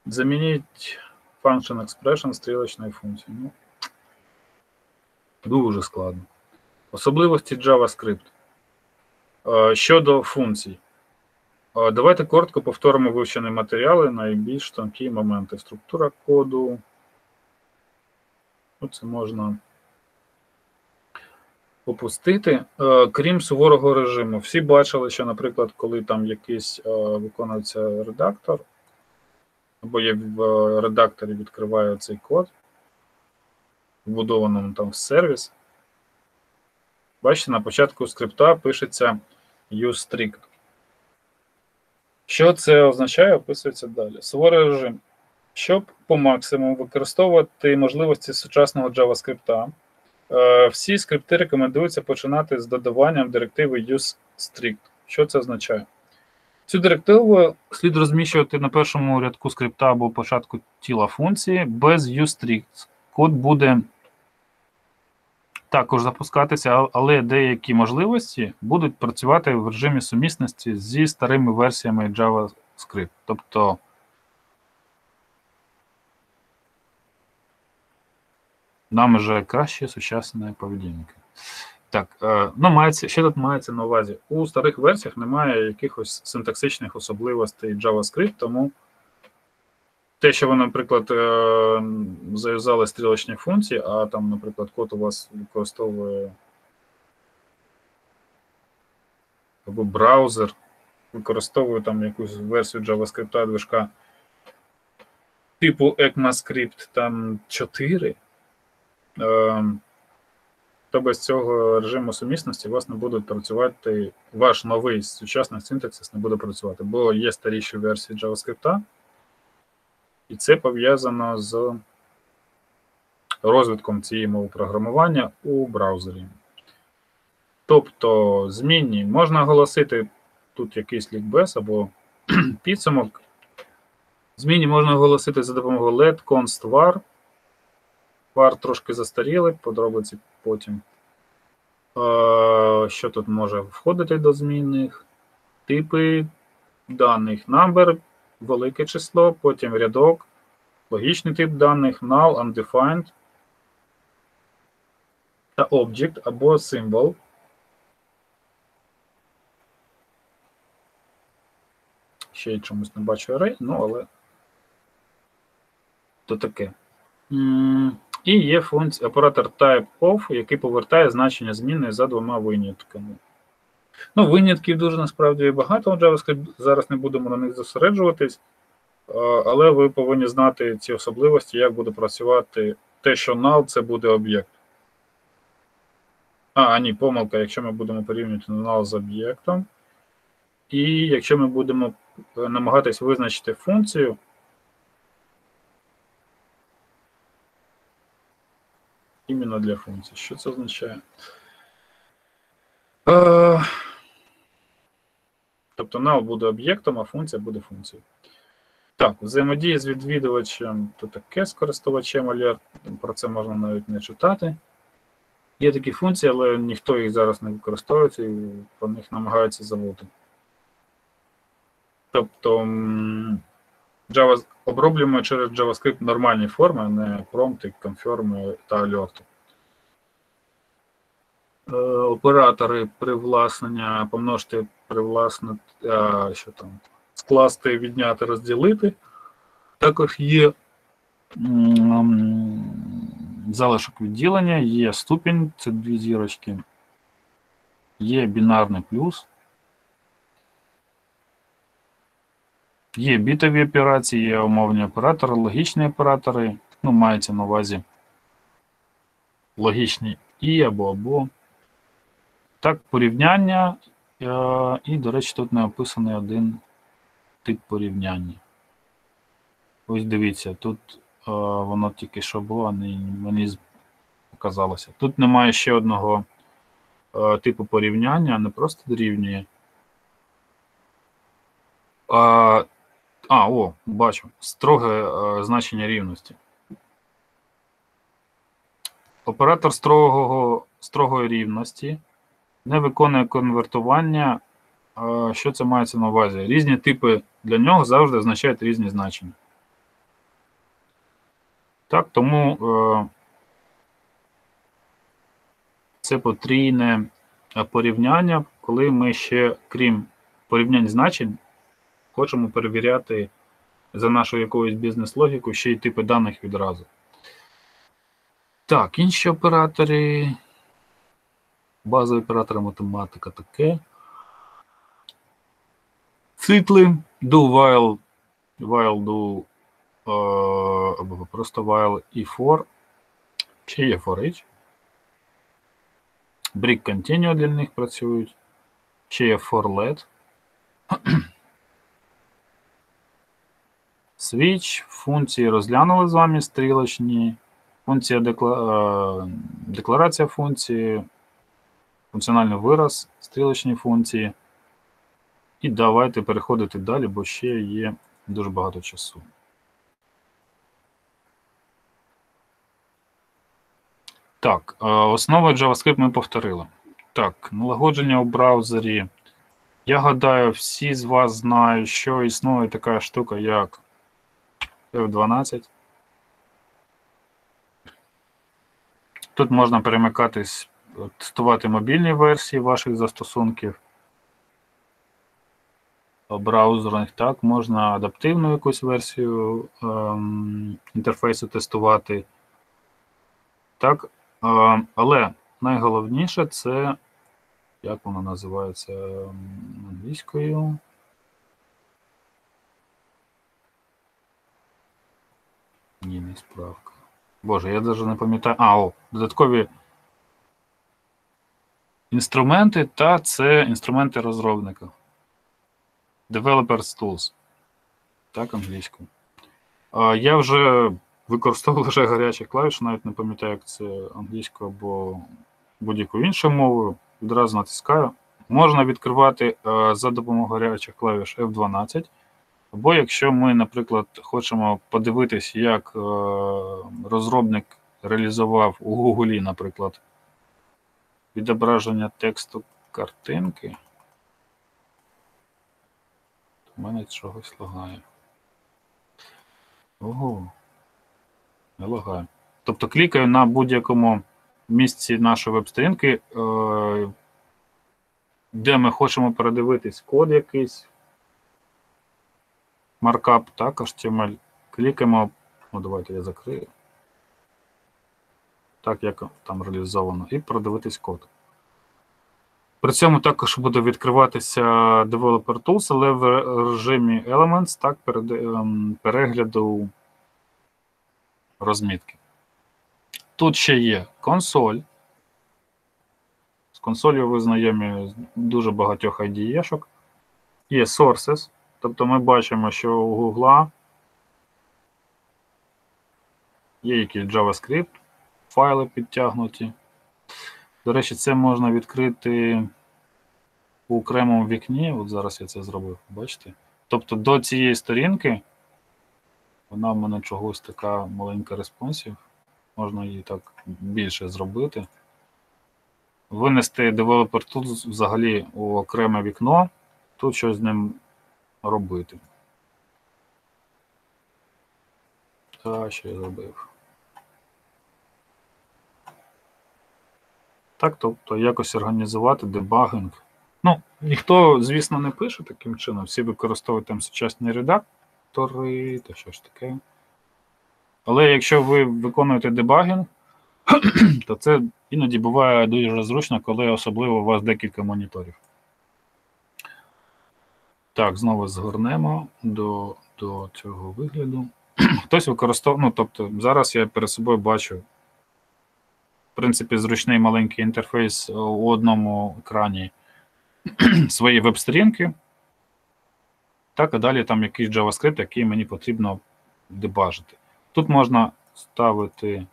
Замініть function expression стрілочної функції. Ну, Дуже складно. Особливості JavaScript. Е, Щодо функцій. Давайте коротко повторимо вивчені матеріали, найбільш тонкі моменти. Структура коду. Ну, Це можна опустити. Е, Крім суворого режиму, всі бачили, що, наприклад, коли там якийсь е, виконується редактор, або я в е, редакторі відкриваю цей код, вбудованому там в сервіс. Бачите, на початку скрипта пишеться useStrict. Що це означає, описується далі. Суворий режим. Щоб по максимуму використовувати можливості сучасного JavaScript, е, всі скрипти рекомендується починати з додаванням директиви useStrict. Що це означає? Цю директиву слід розміщувати на першому рядку скрипта або початку тіла функції без useStrict. Код буде також запускатися, але деякі можливості будуть працювати в режимі сумісності зі старими версіями JavaScript. Тобто нам вже краще сучасної поведінки. Так, е, ну мається, ще тут мається на увазі. У старих версіях немає якихось синтаксичних особливостей JavaScript, тому те, що ви, наприклад, е, зав'язали стрілочні функції, а там, наприклад, код у вас використовує або браузер, використовує там якусь версію JavaScript движка типу ECMAScript там 4, е, то без цього режиму сумісності у вас не буде працювати, ваш новий сучасний синтаксис не буде працювати, бо є старіші версії JavaScript, і це пов'язано з розвитком цієї мови програмування у браузері. Тобто, змінні можна оголосити тут якийсь лікбез або *clears throat* підсумок. Зміні можна оголосити за допомогою let const var. Var трошки застаріли, подробиці потім. Е, Що тут може входити до змінних? Типи даних number, велике число, потім рядок, логічний тип даних, null, undefined та object або символ. Ще й чомусь не бачу array, ну але то таке. І є функція оператор type-of, який повертає значення зміни за двома винятками. Ну, винятків дуже насправді багато у JavaScript, зараз не будемо на них зосереджуватись, але ви повинні знати ці особливості, як буде працювати те, що null це буде об'єкт. А, ні, помилка, якщо ми будемо порівнювати null з об'єктом. І якщо ми будемо е, намагатись визначити функцію, іменно для функції. Що це означає? Е, Тобто null буде об'єктом, а функція буде функцією. Так, взаємодія з відвідувачем то таке з користувачем alert, про це можна навіть не читати. Є такі функції, але ніхто їх зараз не використовує і про них намагаються забути. Тобто Java, оброблюємо через JavaScript нормальні форми, а не промпти, конферми та альорти. Е, Оператори привласнення, помножити, привласнити, а, що там, скласти, відняти, розділити. Також є залишок відділення, є ступінь, це дві зірочки, є бінарний плюс. Є бітові операції, є умовні оператори, логічні оператори. Ну, мається на увазі логічні і або або. Так, порівняння. е, І, до речі, тут не описаний один тип порівняння. Ось дивіться, тут е, воно тільки що було, а не- мені показалося. Тут немає ще одного е, типу порівняння, не просто дорівнює. А, а, о, бачу. Строге значення рівності. Оператор строгого, строгої рівності не виконує конвертування. Е, Що це мається на увазі? Різні типи для нього завжди означають різні значення. Так, тому е, це потрійне е, порівняння, коли ми ще, крім порівнянь значень, хочемо перевіряти за нашою якоюсь бізнес-логікою ще й типи даних відразу. Так, інші оператори. Базові оператори математика таке. Цикли, do while, while do, е, або просто while і for. Ще є for each. Brick continue для них працюють. Ще є for let. *clears throat* Switch, функції розглянули з вами стрілочні, функція декла... е, декларація функції, функціональний вираз, стрілочні функції. І давайте переходити далі, бо ще є дуже багато часу. Так, основи JavaScript ми повторили. Так, налагодження у браузері. Я гадаю, всі з вас знають, що існує така штука, як F12. Тут можна перемикатись, тестувати мобільні версії ваших застосунків. Браузерних, так, можна адаптивну якусь версію ем, інтерфейсу тестувати. Так, е, але найголовніше це, як воно називається ем, англійською. Ні, не справка. Боже, я навіть не пам'ятаю. А, о, додаткові інструменти, та це інструменти розробника. Developers Tools. Так, англійською. Я вже використовував лише гарячі клавіші, навіть не пам'ятаю, як це англійською або будь-якою іншою мовою. Відразу натискаю. Можна відкривати за допомогою гарячих клавіш F12. Або якщо ми, наприклад, хочемо подивитись, як розробник реалізував у Гуглі, наприклад, відображення тексту картинки, в мене чогось лагає. Ого, не лагає. Тобто клікаю на будь-якому місці нашої веб-сторінки, е, де ми хочемо передивитись код якийсь маркап, так, HTML. Клікаємо, ну давайте я закрию. Так, як там реалізовано, і продивитись код. При цьому також буде відкриватися Developer Tools, але в режимі Elements, так, перегляду розмітки. Тут ще є консоль. З консолью ви знайомі з дуже багатьох IDE-шок. Є Sources. Тобто ми бачимо, що у Google є якісь JavaScript, файли підтягнуті. До речі, це можна відкрити у окремому вікні. От зараз я це зробив, бачите? Тобто до цієї сторінки, вона в мене чогось така маленька респонсів. Можна її так більше зробити. Винести Developer Tools взагалі у окреме вікно. Тут щось з ним робити. Та, що я зробив. Так, тобто якось організувати дебагинг. Ну, ніхто, звісно, не пише таким чином, всі використовують там сучасні редактори, та що ж таке. Але якщо ви виконуєте дебагінг, *clears throat* то це іноді буває дуже зручно, коли особливо у вас декілька моніторів. Так, знову згорнемо до до цього вигляду. *clears throat* Хтось використовує, ну, тобто, зараз я перед собою бачу, принципі, зручний маленький інтерфейс у одному екрані *clears throat* свої веб-сторінки. Так, а далі там якийсь JavaScript, який мені потрібно дебажити. Тут можна ставити.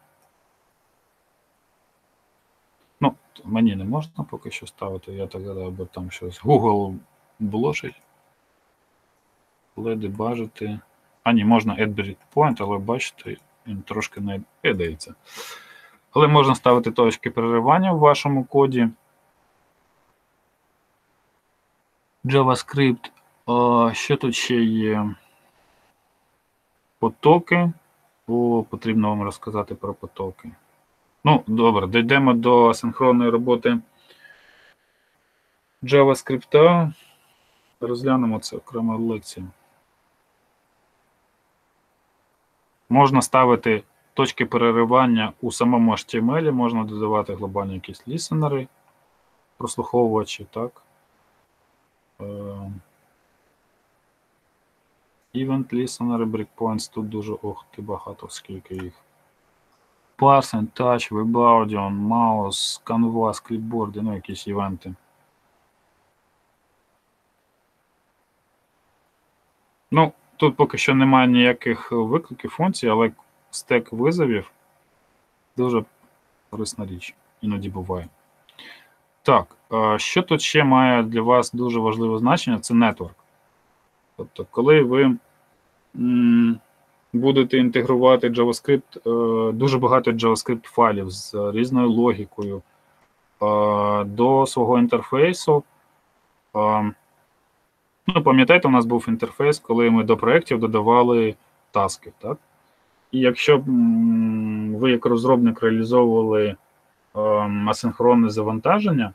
Ну, мені не можна поки що ставити, я так гадаю, бо там щось Google блошить. Але дебажити. А, ні, можна add breakpoint, але бачите, він трошки не едається. Але можна ставити точки переривання в вашому коді. JavaScript. Що тут ще є? Потоки. О, потрібно вам розказати про потоки. Ну, добре, дійдемо до асинхронної роботи JavaScript. Розглянемо це окремо лекцію. Можна ставити точки переривання у самому HTML, можна додавати глобальні якісь лісенери, прослуховувачі, так. Event listener, breakpoints, тут дуже ох ти багато, скільки їх. Parsing, Touch, WebAudio, Mouse, Canvas, Clipboard, ну якісь івенти. Ну, тут поки що немає ніяких викликів функцій, але стек визовів дуже корисна річ, іноді буває. Так, що тут ще має для вас дуже важливе значення, це нетворк. Тобто, коли ви будете інтегрувати JavaScript, е, дуже багато JavaScript файлів з різною логікою до свого інтерфейсу. Ну, Пам'ятаєте, у нас був інтерфейс, коли ми до проєктів додавали таски. так? І якщо ви, як розробник, реалізовували асинхронне завантаження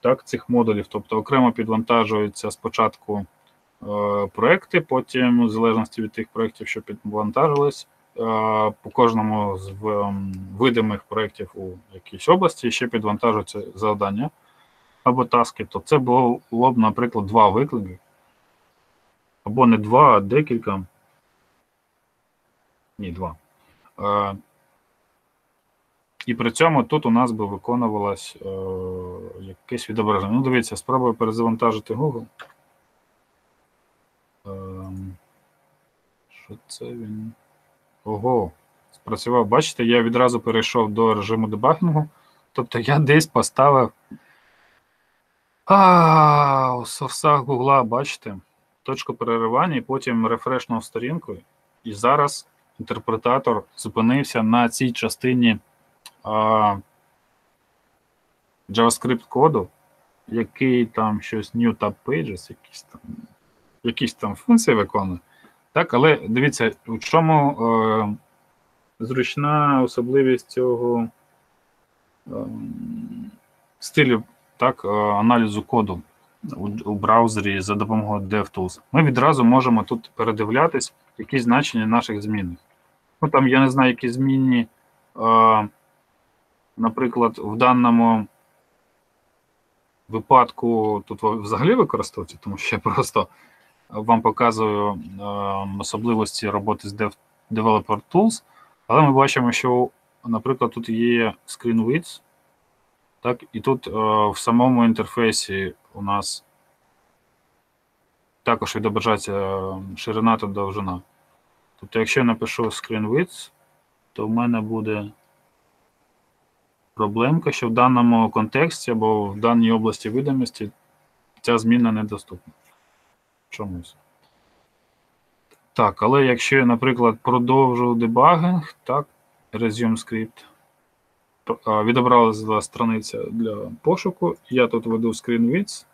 так, цих модулів, тобто окремо підвантажуються спочатку Е, проекти. Потім, в залежності від тих проєктів, що підвантажились, е, по кожному з видимих проєктів у якійсь області ще підвантажуються завдання або таски, то це було б, наприклад, два виклики. Або не два, а декілька. Ні, два. Е, і при цьому тут у нас би виконувалось е, якесь відображення. Ну, дивіться, спробую перезавантажити Google. Ем, що це він? Ого, спрацював. Бачите, я відразу перейшов до режиму дебагінгу. Тобто я десь поставив. А, у сорсах Гугла, бачите, точку переривання і потім рефрешнув сторінку. І зараз інтерпретатор зупинився на цій частині а, JavaScript коду, який там щось New Tab Pages, якісь там якісь там функції виконує. Так, але дивіться, в чому е, зручна особливість цього е, стилю так, е, аналізу коду у, у браузері за допомогою DevTools. Ми відразу можемо тут передивлятись якісь значення наших змін. Ну, там, я не знаю, які змінні, е, наприклад, в даному випадку тут взагалі використовується, тому що я просто вам показую е, особливості роботи з Dev, Developer Tools, але ми бачимо, що, наприклад, тут є screen width, так, і тут е, в самому інтерфейсі у нас також відображається е, ширина та довжина. Тобто, якщо я напишу screen width, то в мене буде проблемка, що в даному контексті або в даній області видимості ця зміна недоступна чомусь. Так, але якщо я, наприклад, продовжу дебагинг, так, resume script, відобралася страниця для пошуку, я тут веду screen width.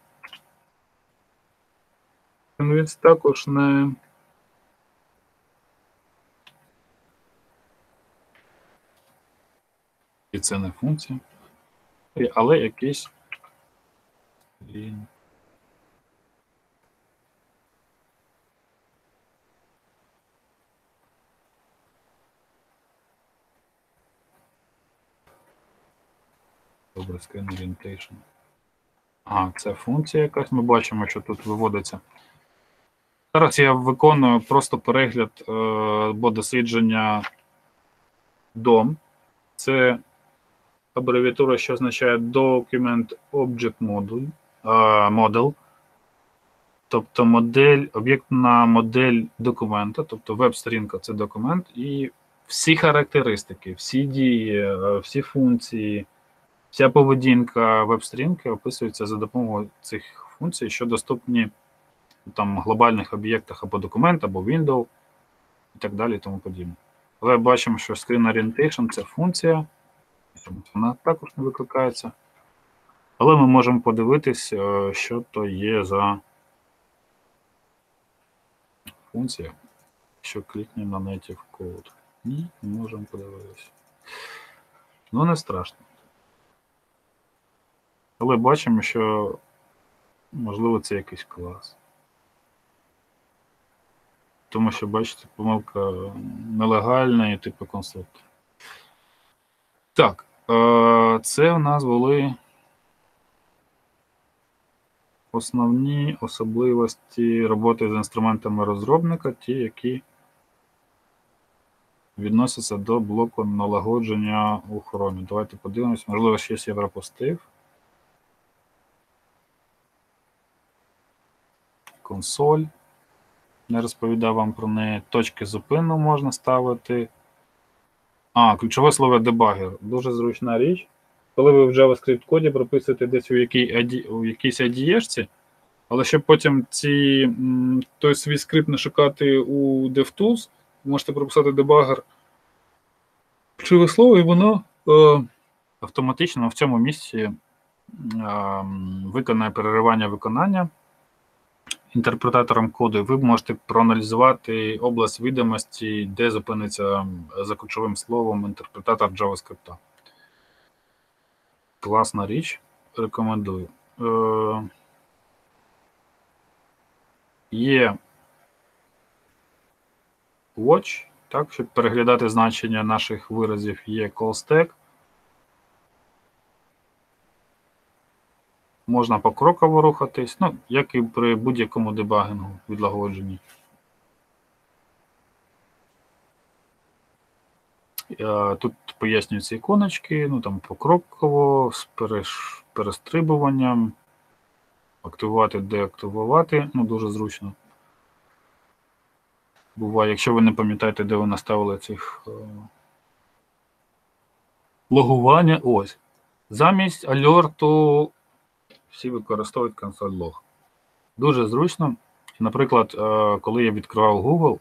Convince також не. І це не функція. Але якийсь. Добре, screen orientation. А, це функція якась. Ми бачимо, що тут виводиться. Зараз я виконую просто перегляд е, або дослідження DOM. Це абревіатура, що означає Document Object Model. е, Model. Тобто модель, об'єктна модель документа, тобто веб-сторінка це документ, і всі характеристики, всі дії, е, всі функції, вся поведінка веб-сторінки описується за допомогою цих функцій, що доступні там глобальних об'єктах або документ, або window і так далі, і тому подібне. Але бачимо, що screen orientation це функція, вона також не викликається. Але ми можемо подивитись, е, що то є за функція. Якщо клікнемо на native code. Ні, не можемо подивитися. Ну, не страшно. Але бачимо, що можливо це якийсь клас. Тому що, бачите, помилка нелегальна і типу конструктор. Так, е, це в нас були основні особливості роботи з інструментами розробника, ті, які відносяться до блоку налагодження у Chrome. Давайте подивимось, можливо, щось я пропустив. Консоль. Не розповідав вам про неї. Точки зупину можна ставити. А, ключове слово дебагер. Дуже зручна річ. Коли ви в JavaScript коді прописуєте десь у, якій у якійсь IDE, але щоб потім ці, той свій скрипт не шукати у DevTools, можете прописати дебагер ключове слово, і воно е, автоматично в цьому місці е, виконає переривання виконання інтерпретатором коду, ви можете проаналізувати область відомості, де зупиниться за ключовим словом інтерпретатор JavaScript. Класна річ, рекомендую. Е, Є Watch, так, щоб переглядати значення наших виразів, є callstack. Можна покроково рухатись, ну, як і при будь-якому дебагінгу відлагодженні. Е, Тут пояснюються іконочки, ну там покроково, з перестрибуванням, активувати, деактивувати, ну дуже зручно. Буває, якщо ви не пам'ятаєте, де ви наставили цих е, логування, ось. Замість альорту всі використовують консоль лог. Дуже зручно. Наприклад, е, коли я відкривав Google,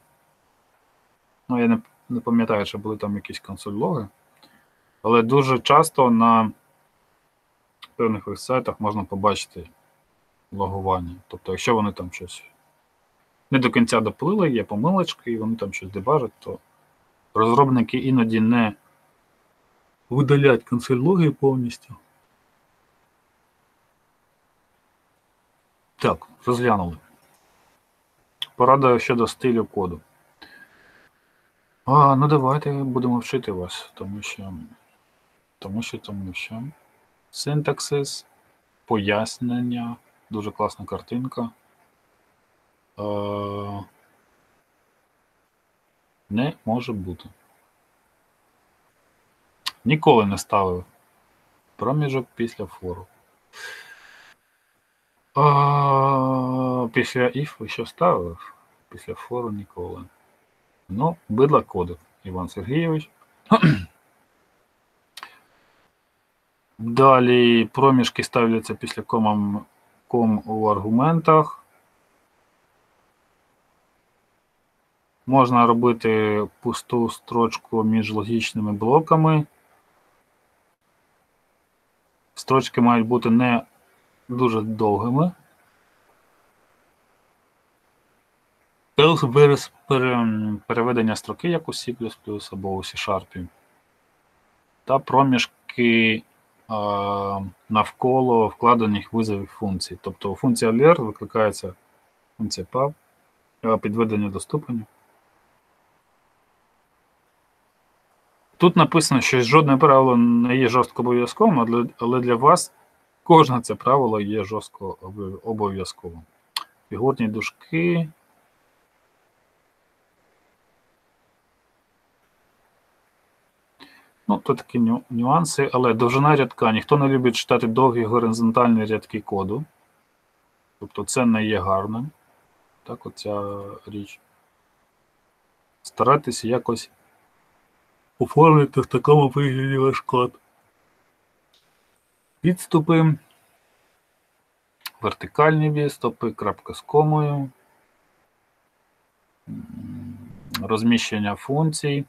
ну я не, не пам'ятаю, чи були там якісь консоль логи, але дуже часто на певних сайтах можна побачити логування. Тобто, якщо вони там щось не до кінця доплили, є помилочки, і вони там щось дебажать, то розробники іноді не видалять консоль логи повністю. Так, розглянули. Порада щодо стилю коду. А, ну давайте будемо вчити вас, тому що. Тому що, тому що. Синтаксис, пояснення, дуже класна картинка. Е, не може бути. Ніколи не ставив проміжок після фору. Після if що ставив? Після фору ніколи. Ну, бидла кодив Іван Сергійович. *clears throat* Далі проміжки ставляться після комам ком у аргументах. Можна робити пусту строчку між логічними блоками. Строчки мають бути не дуже довгими. else вираз переведення строки як у C++ або у C-Sharp. Та проміжки а, навколо вкладених визовів функцій. Тобто функція alert викликається функція PAV, підведення до ступеню. Тут написано, що жодне правило не є жорстко обов'язковим, але для вас кожне це правило є жорстко обов- обов'язковим. Фігурні дужки. Ну, то такі нюанси, але довжина рядка. Ніхто не любить читати довгі горизонтальні рядки коду. Тобто це не є гарним. Так, оця річ. Старайтеся якось оформити в такому вигляді ваш код. Відступи. Вертикальні відступи, крапка з комою. Розміщення функцій.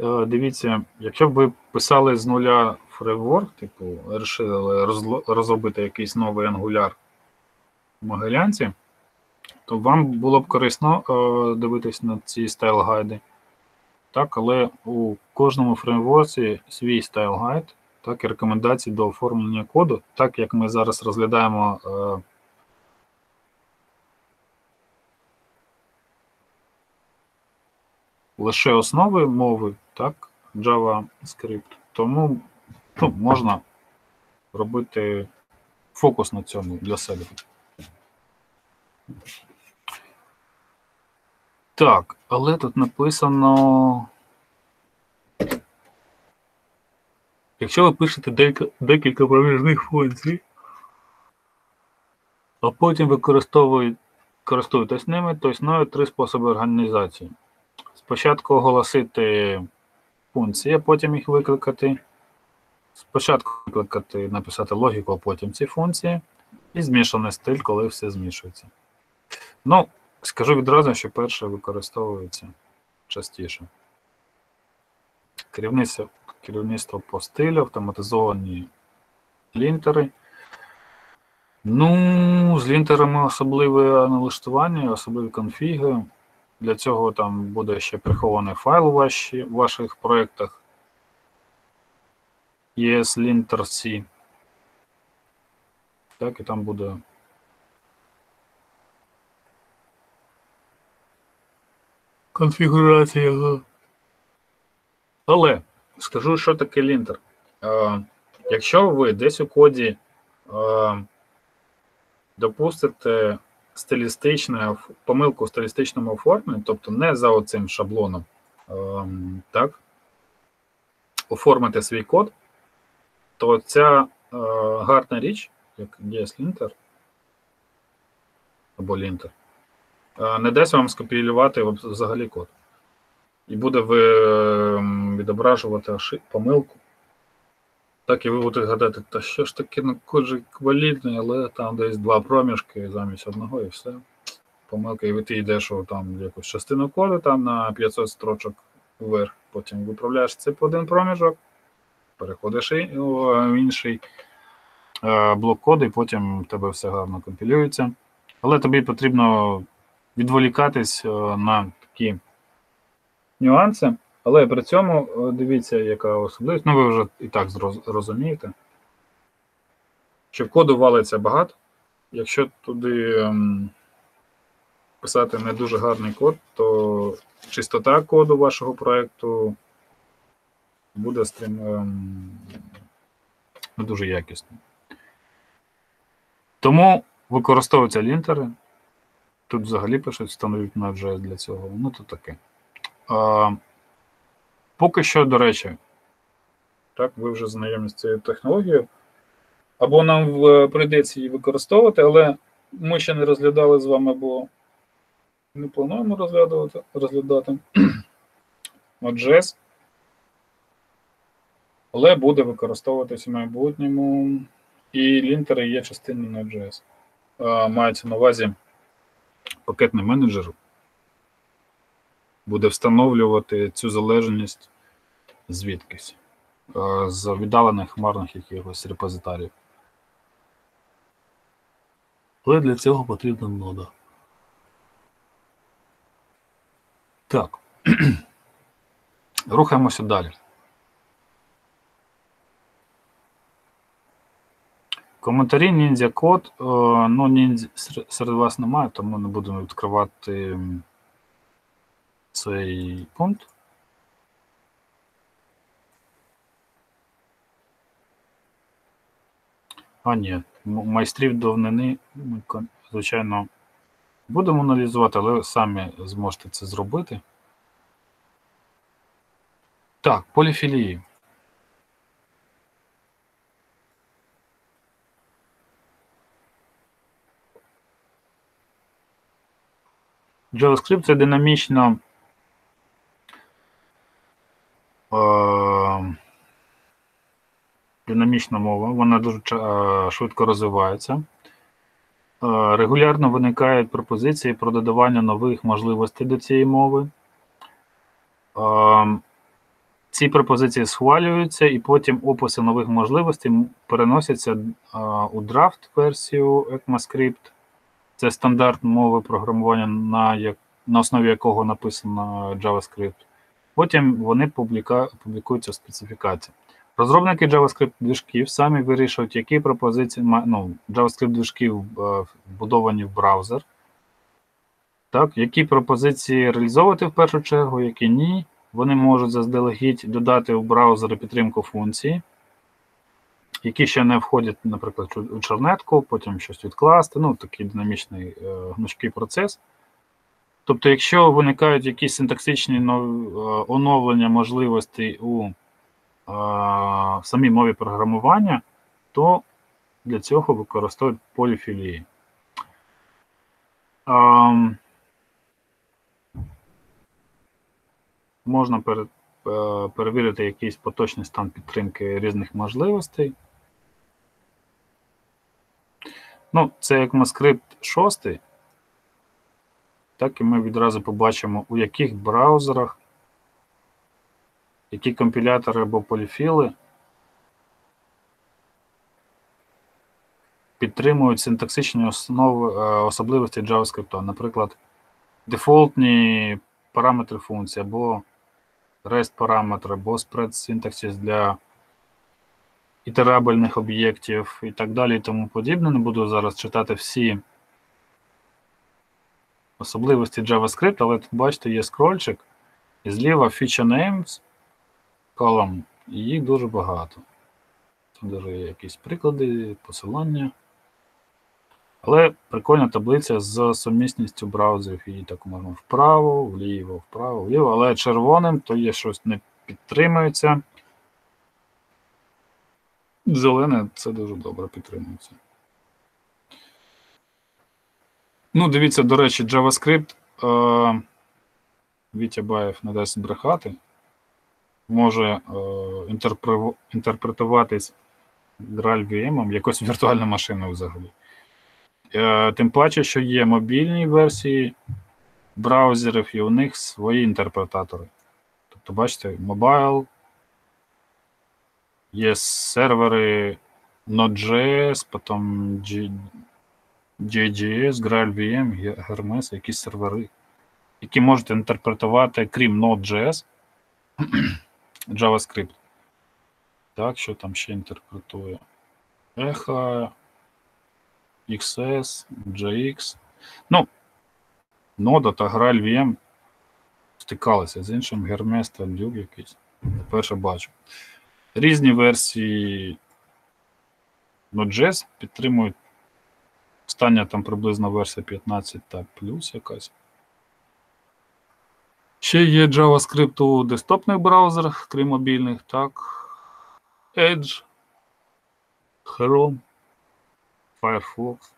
Е, Дивіться, якщо б ви писали з нуля фреймворк, типу, вирішили розробити якийсь новий ангуляр в Могилянці, то вам було б корисно е, дивитись на ці стайл гайди. Так, але у кожному фреймворці свій стайл гайд, так, і рекомендації до оформлення коду, так як ми зараз розглядаємо. Е, лише основи мови, так, JavaScript, тому ну, можна робити фокус на цьому для себе. Так, але тут написано. Якщо ви пишете декілька, проміжних функцій, а потім використовує- користуєтесь ними, то існує три способи організації. Спочатку оголосити функції, а потім їх викликати. Спочатку викликати, написати логіку, а потім ці функції. І змішаний стиль, коли все змішується. Ну, скажу відразу, що перше використовується частіше. Керівництво, керівництво по стилю, автоматизовані лінтери. Ну, з лінтерами особливе налаштування, особливі конфіги. Для цього там буде ще прихований файл у ваші, ваших проєктах. ESLinter.c. Так, і там буде. Конфігурація його. Але скажу, що таке лінтер. Е, якщо ви десь у коді е, допустите стилістичне помилку в стилістичному оформленні, тобто не за оцим шаблоном, ем, так, оформити свій код, то ця е, гарна річ, як DSLinter або linter, е, не дасть вам скопіювати взагалі код. І буде ви, ем, відображувати помилку. Так і ви будете гадати, та що ж таке ну, код же але там десь два проміжки замість одного і все. Помилка, і ти йдеш там якусь частину коду там на 500 строчок вверх, потім виправляєш це по один проміжок, переходиш в інший е, блок коду, і потім в тебе все гарно компілюється. Але тобі потрібно відволікатись е, на такі нюанси. Але при цьому е, дивіться, яка особливість. Ну, ви вже і так розумієте, що в коду валиться багато. Якщо туди ем, писати не дуже гарний код, то чистота коду вашого проєкту буде стрім, ем, не дуже якісною. Тому використовуються лінтери. Тут взагалі пишуть, встановіть на JS для цього. Ну, то таке. А, поки що, до речі, так, ви вже знайомі з цією технологією. Або нам е, прийдеться її використовувати, але ми ще не розглядали з вами, бо не плануємо розглядати. *clears throat* розглядати. Node.js. Але буде використовуватися в майбутньому. І лінтери є частиною Node.js. Мається на увазі пакетний менеджер буде встановлювати цю залежність звідкись е, з віддалених хмарних якихось репозиторіїв. Але для цього потрібна нода. Так. Рухаємося далі. Коментарі ніндзя код. Е, Ну, ніндзя серед вас немає, тому не будемо відкривати цей пункт. А, ні, майстрів давнини звичайно, будемо аналізувати, але самі зможете це зробити. Так, поліфілії. JavaScript це динамічно е, динамічна мова, вона дуже е, швидко розвивається. Е, Регулярно виникають пропозиції про додавання нових можливостей до цієї мови. Ці пропозиції схвалюються, і потім описи нових можливостей переносяться у драфт версію ECMAScript. Це стандарт мови програмування, на, як, на основі якого написано JavaScript. Потім вони публіка, публікуються в специфікації. Розробники JavaScript движків самі вирішують, які пропозиції ну, JavaScript движків е, вбудовані в браузер. Так, які пропозиції реалізовувати в першу чергу, які ні. Вони можуть заздалегідь додати у браузери підтримку функції, які ще не входять, наприклад, у чернетку, потім щось відкласти. Ну, такий динамічний е, гнучкий процес. Тобто, якщо виникають якісь синтаксичні е, оновлення можливостей у е, самій мові програмування, то для цього використовують поліфілії. Можна перевірити якийсь поточний стан підтримки різних можливостей. Ну, це як MaScript 6, так і ми відразу побачимо, у яких браузерах, які компілятори або поліфіли підтримують синтаксичні основи, е, особливості JavaScript. Наприклад, дефолтні параметри функції, або REST параметри, або spread syntaxis для ітерабельних об'єктів і так далі і тому подібне. Не буду зараз читати всі особливості JavaScript, але тут бачите, є скрольчик, і зліва feature names column, і їх дуже багато. Тут даже є якісь приклади, посилання. Але прикольна таблиця з сумісністю браузерів. Її так можна вправо, вліво, вправо, вліво, але червоним то є щось не підтримується. Зелене це дуже добре підтримується. Ну, дивіться, до речі, JavaScript. Е, Вітя Баєв не дасть брехати. Може е, інтерпре- інтерпретуватись GraalVM, якось віртуальна машина взагалі. Е, Тим паче, що є мобільні версії браузерів, і у них свої інтерпретатори. Тобто, бачите, Mobile, є сервери Node.js, потім G- JGS, GraalVM, Hermes, якісь сервери, які можуть інтерпретувати, крім Node.js, *clears throat* JavaScript. Так, що там ще інтерпретує? Echo, XS, JX. Ну, Нода та GraalVM стикалися з іншим Hermes та Duke якийсь. Вперше бачу. Різні версії Node.js підтримують. Остання там приблизно версія 15 та плюс якась. Ще є JavaScript у десктопних браузерах, крім мобільних, так. Edge, Chrome, Firefox,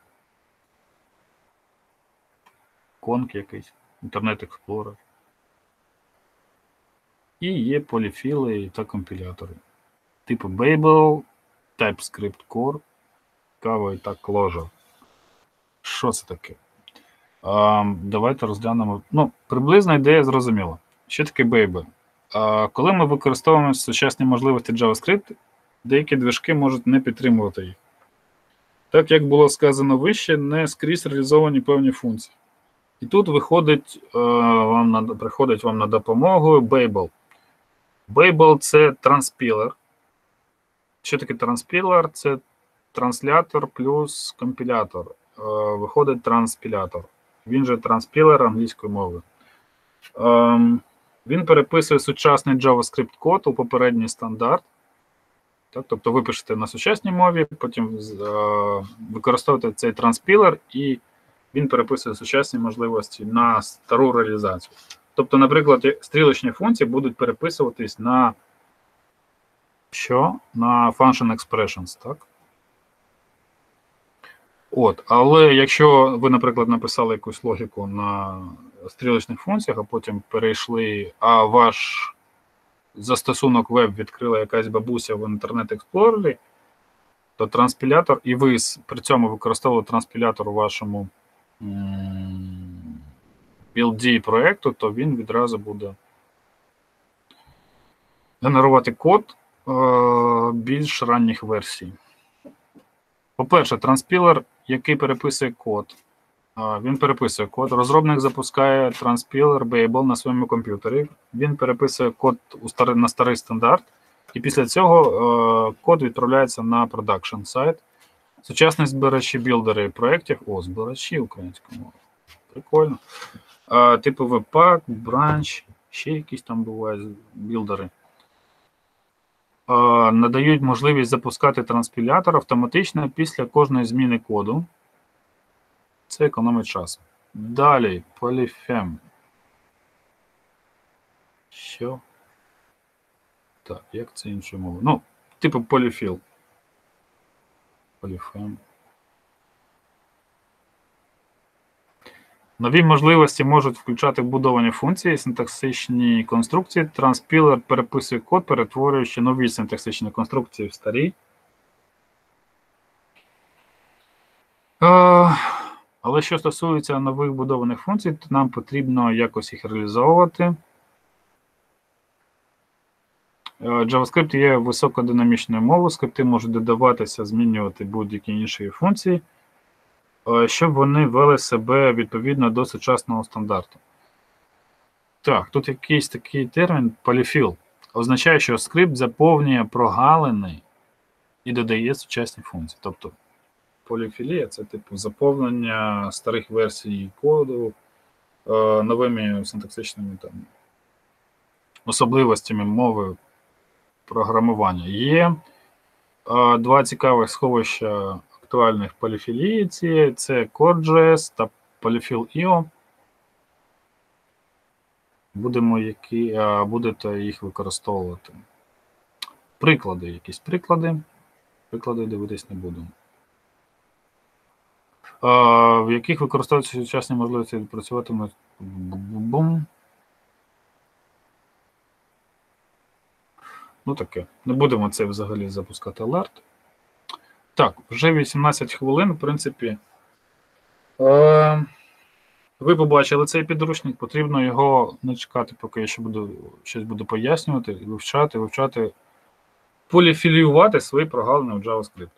Conk якийсь, Internet Explorer. І є поліфіли та компілятори. Типу Babel, TypeScript Core, Kava і так Clojure. Що це таке? А, давайте розглянемо. Ну, приблизна ідея зрозуміла. Що таке Babel? А, коли ми використовуємо сучасні можливості JavaScript, деякі движки можуть не підтримувати їх. Так як було сказано вище, не скрізь реалізовані певні функції. І тут виходить, е, вам на, приходить вам на допомогу Babel. Babel це транспілер. Що таке транспілер? Це транслятор плюс компілятор. Е, Виходить транспілятор. Він же транспілер англійської мови. Ем, Він переписує сучасний JavaScript код у попередній стандарт. Так, тобто ви пишете на сучасній мові, потім е, використовуєте цей транспілер, і він переписує сучасні можливості на стару реалізацію. Тобто, наприклад, стрілочні функції будуть переписуватись на що? На function expressions, так? От, але якщо ви, наприклад, написали якусь логіку на стрілочних функціях, а потім перейшли, а ваш застосунок веб відкрила якась бабуся в інтернет експлорері, то транспілятор, і ви при цьому використовували транспілятор у вашому білді проєкту, то він відразу буде генерувати код більш ранніх версій. По-перше, транспілер, який переписує код. Він переписує код. Розробник запускає транспілер Babel на своєму комп'ютері. Він переписує код на старий стандарт, і після цього е, код відправляється на продакшн сайт. Сучасні збирачі білдери проєктів. О, збирачі українською мовою. Прикольно. Е, типу Webpack, Branch, ще якісь там бувають білдери. Е, надають можливість запускати транспілятор автоматично після кожної зміни коду. Це економить час. Далі Polyfem. Що? Так, як це іншою мовою? Ну, типу Polyfill. Polyfem. Нові можливості можуть включати вбудовані функції, синтаксичні конструкції. Транспілер переписує код, перетворюючи нові синтаксичні конструкції в старі. Е, але що стосується нових вбудованих функцій, то нам потрібно якось їх реалізовувати. Е, JavaScript є високодинамічною мовою, скрипти можуть додаватися, змінювати будь-які інші функції, щоб вони вели себе відповідно до сучасного стандарту. Так, тут якийсь такий термін polyfill. Означає, що скрипт заповнює прогалини і додає сучасні функції. Тобто поліфілія це типу заповнення старих версій коду е, новими синтаксичними там, особливостями мови програмування. Є е, два цікавих сховища актуальних поліфілії цієї це Core.js та Polyfill.io. Будемо які, будете їх використовувати. Приклади, якісь приклади. Приклади дивитись не. Е, в яких використовуються сучасні можливості відпрацюватимуть. Ну таке. Не будемо це взагалі запускати алерт. Так, вже 18 хвилин, в принципі. Е, ви побачили цей підручник, потрібно його не чекати, поки я ще буду щось буду пояснювати, вивчати, вивчати, поліфіліювати свої прогалини в JavaScript.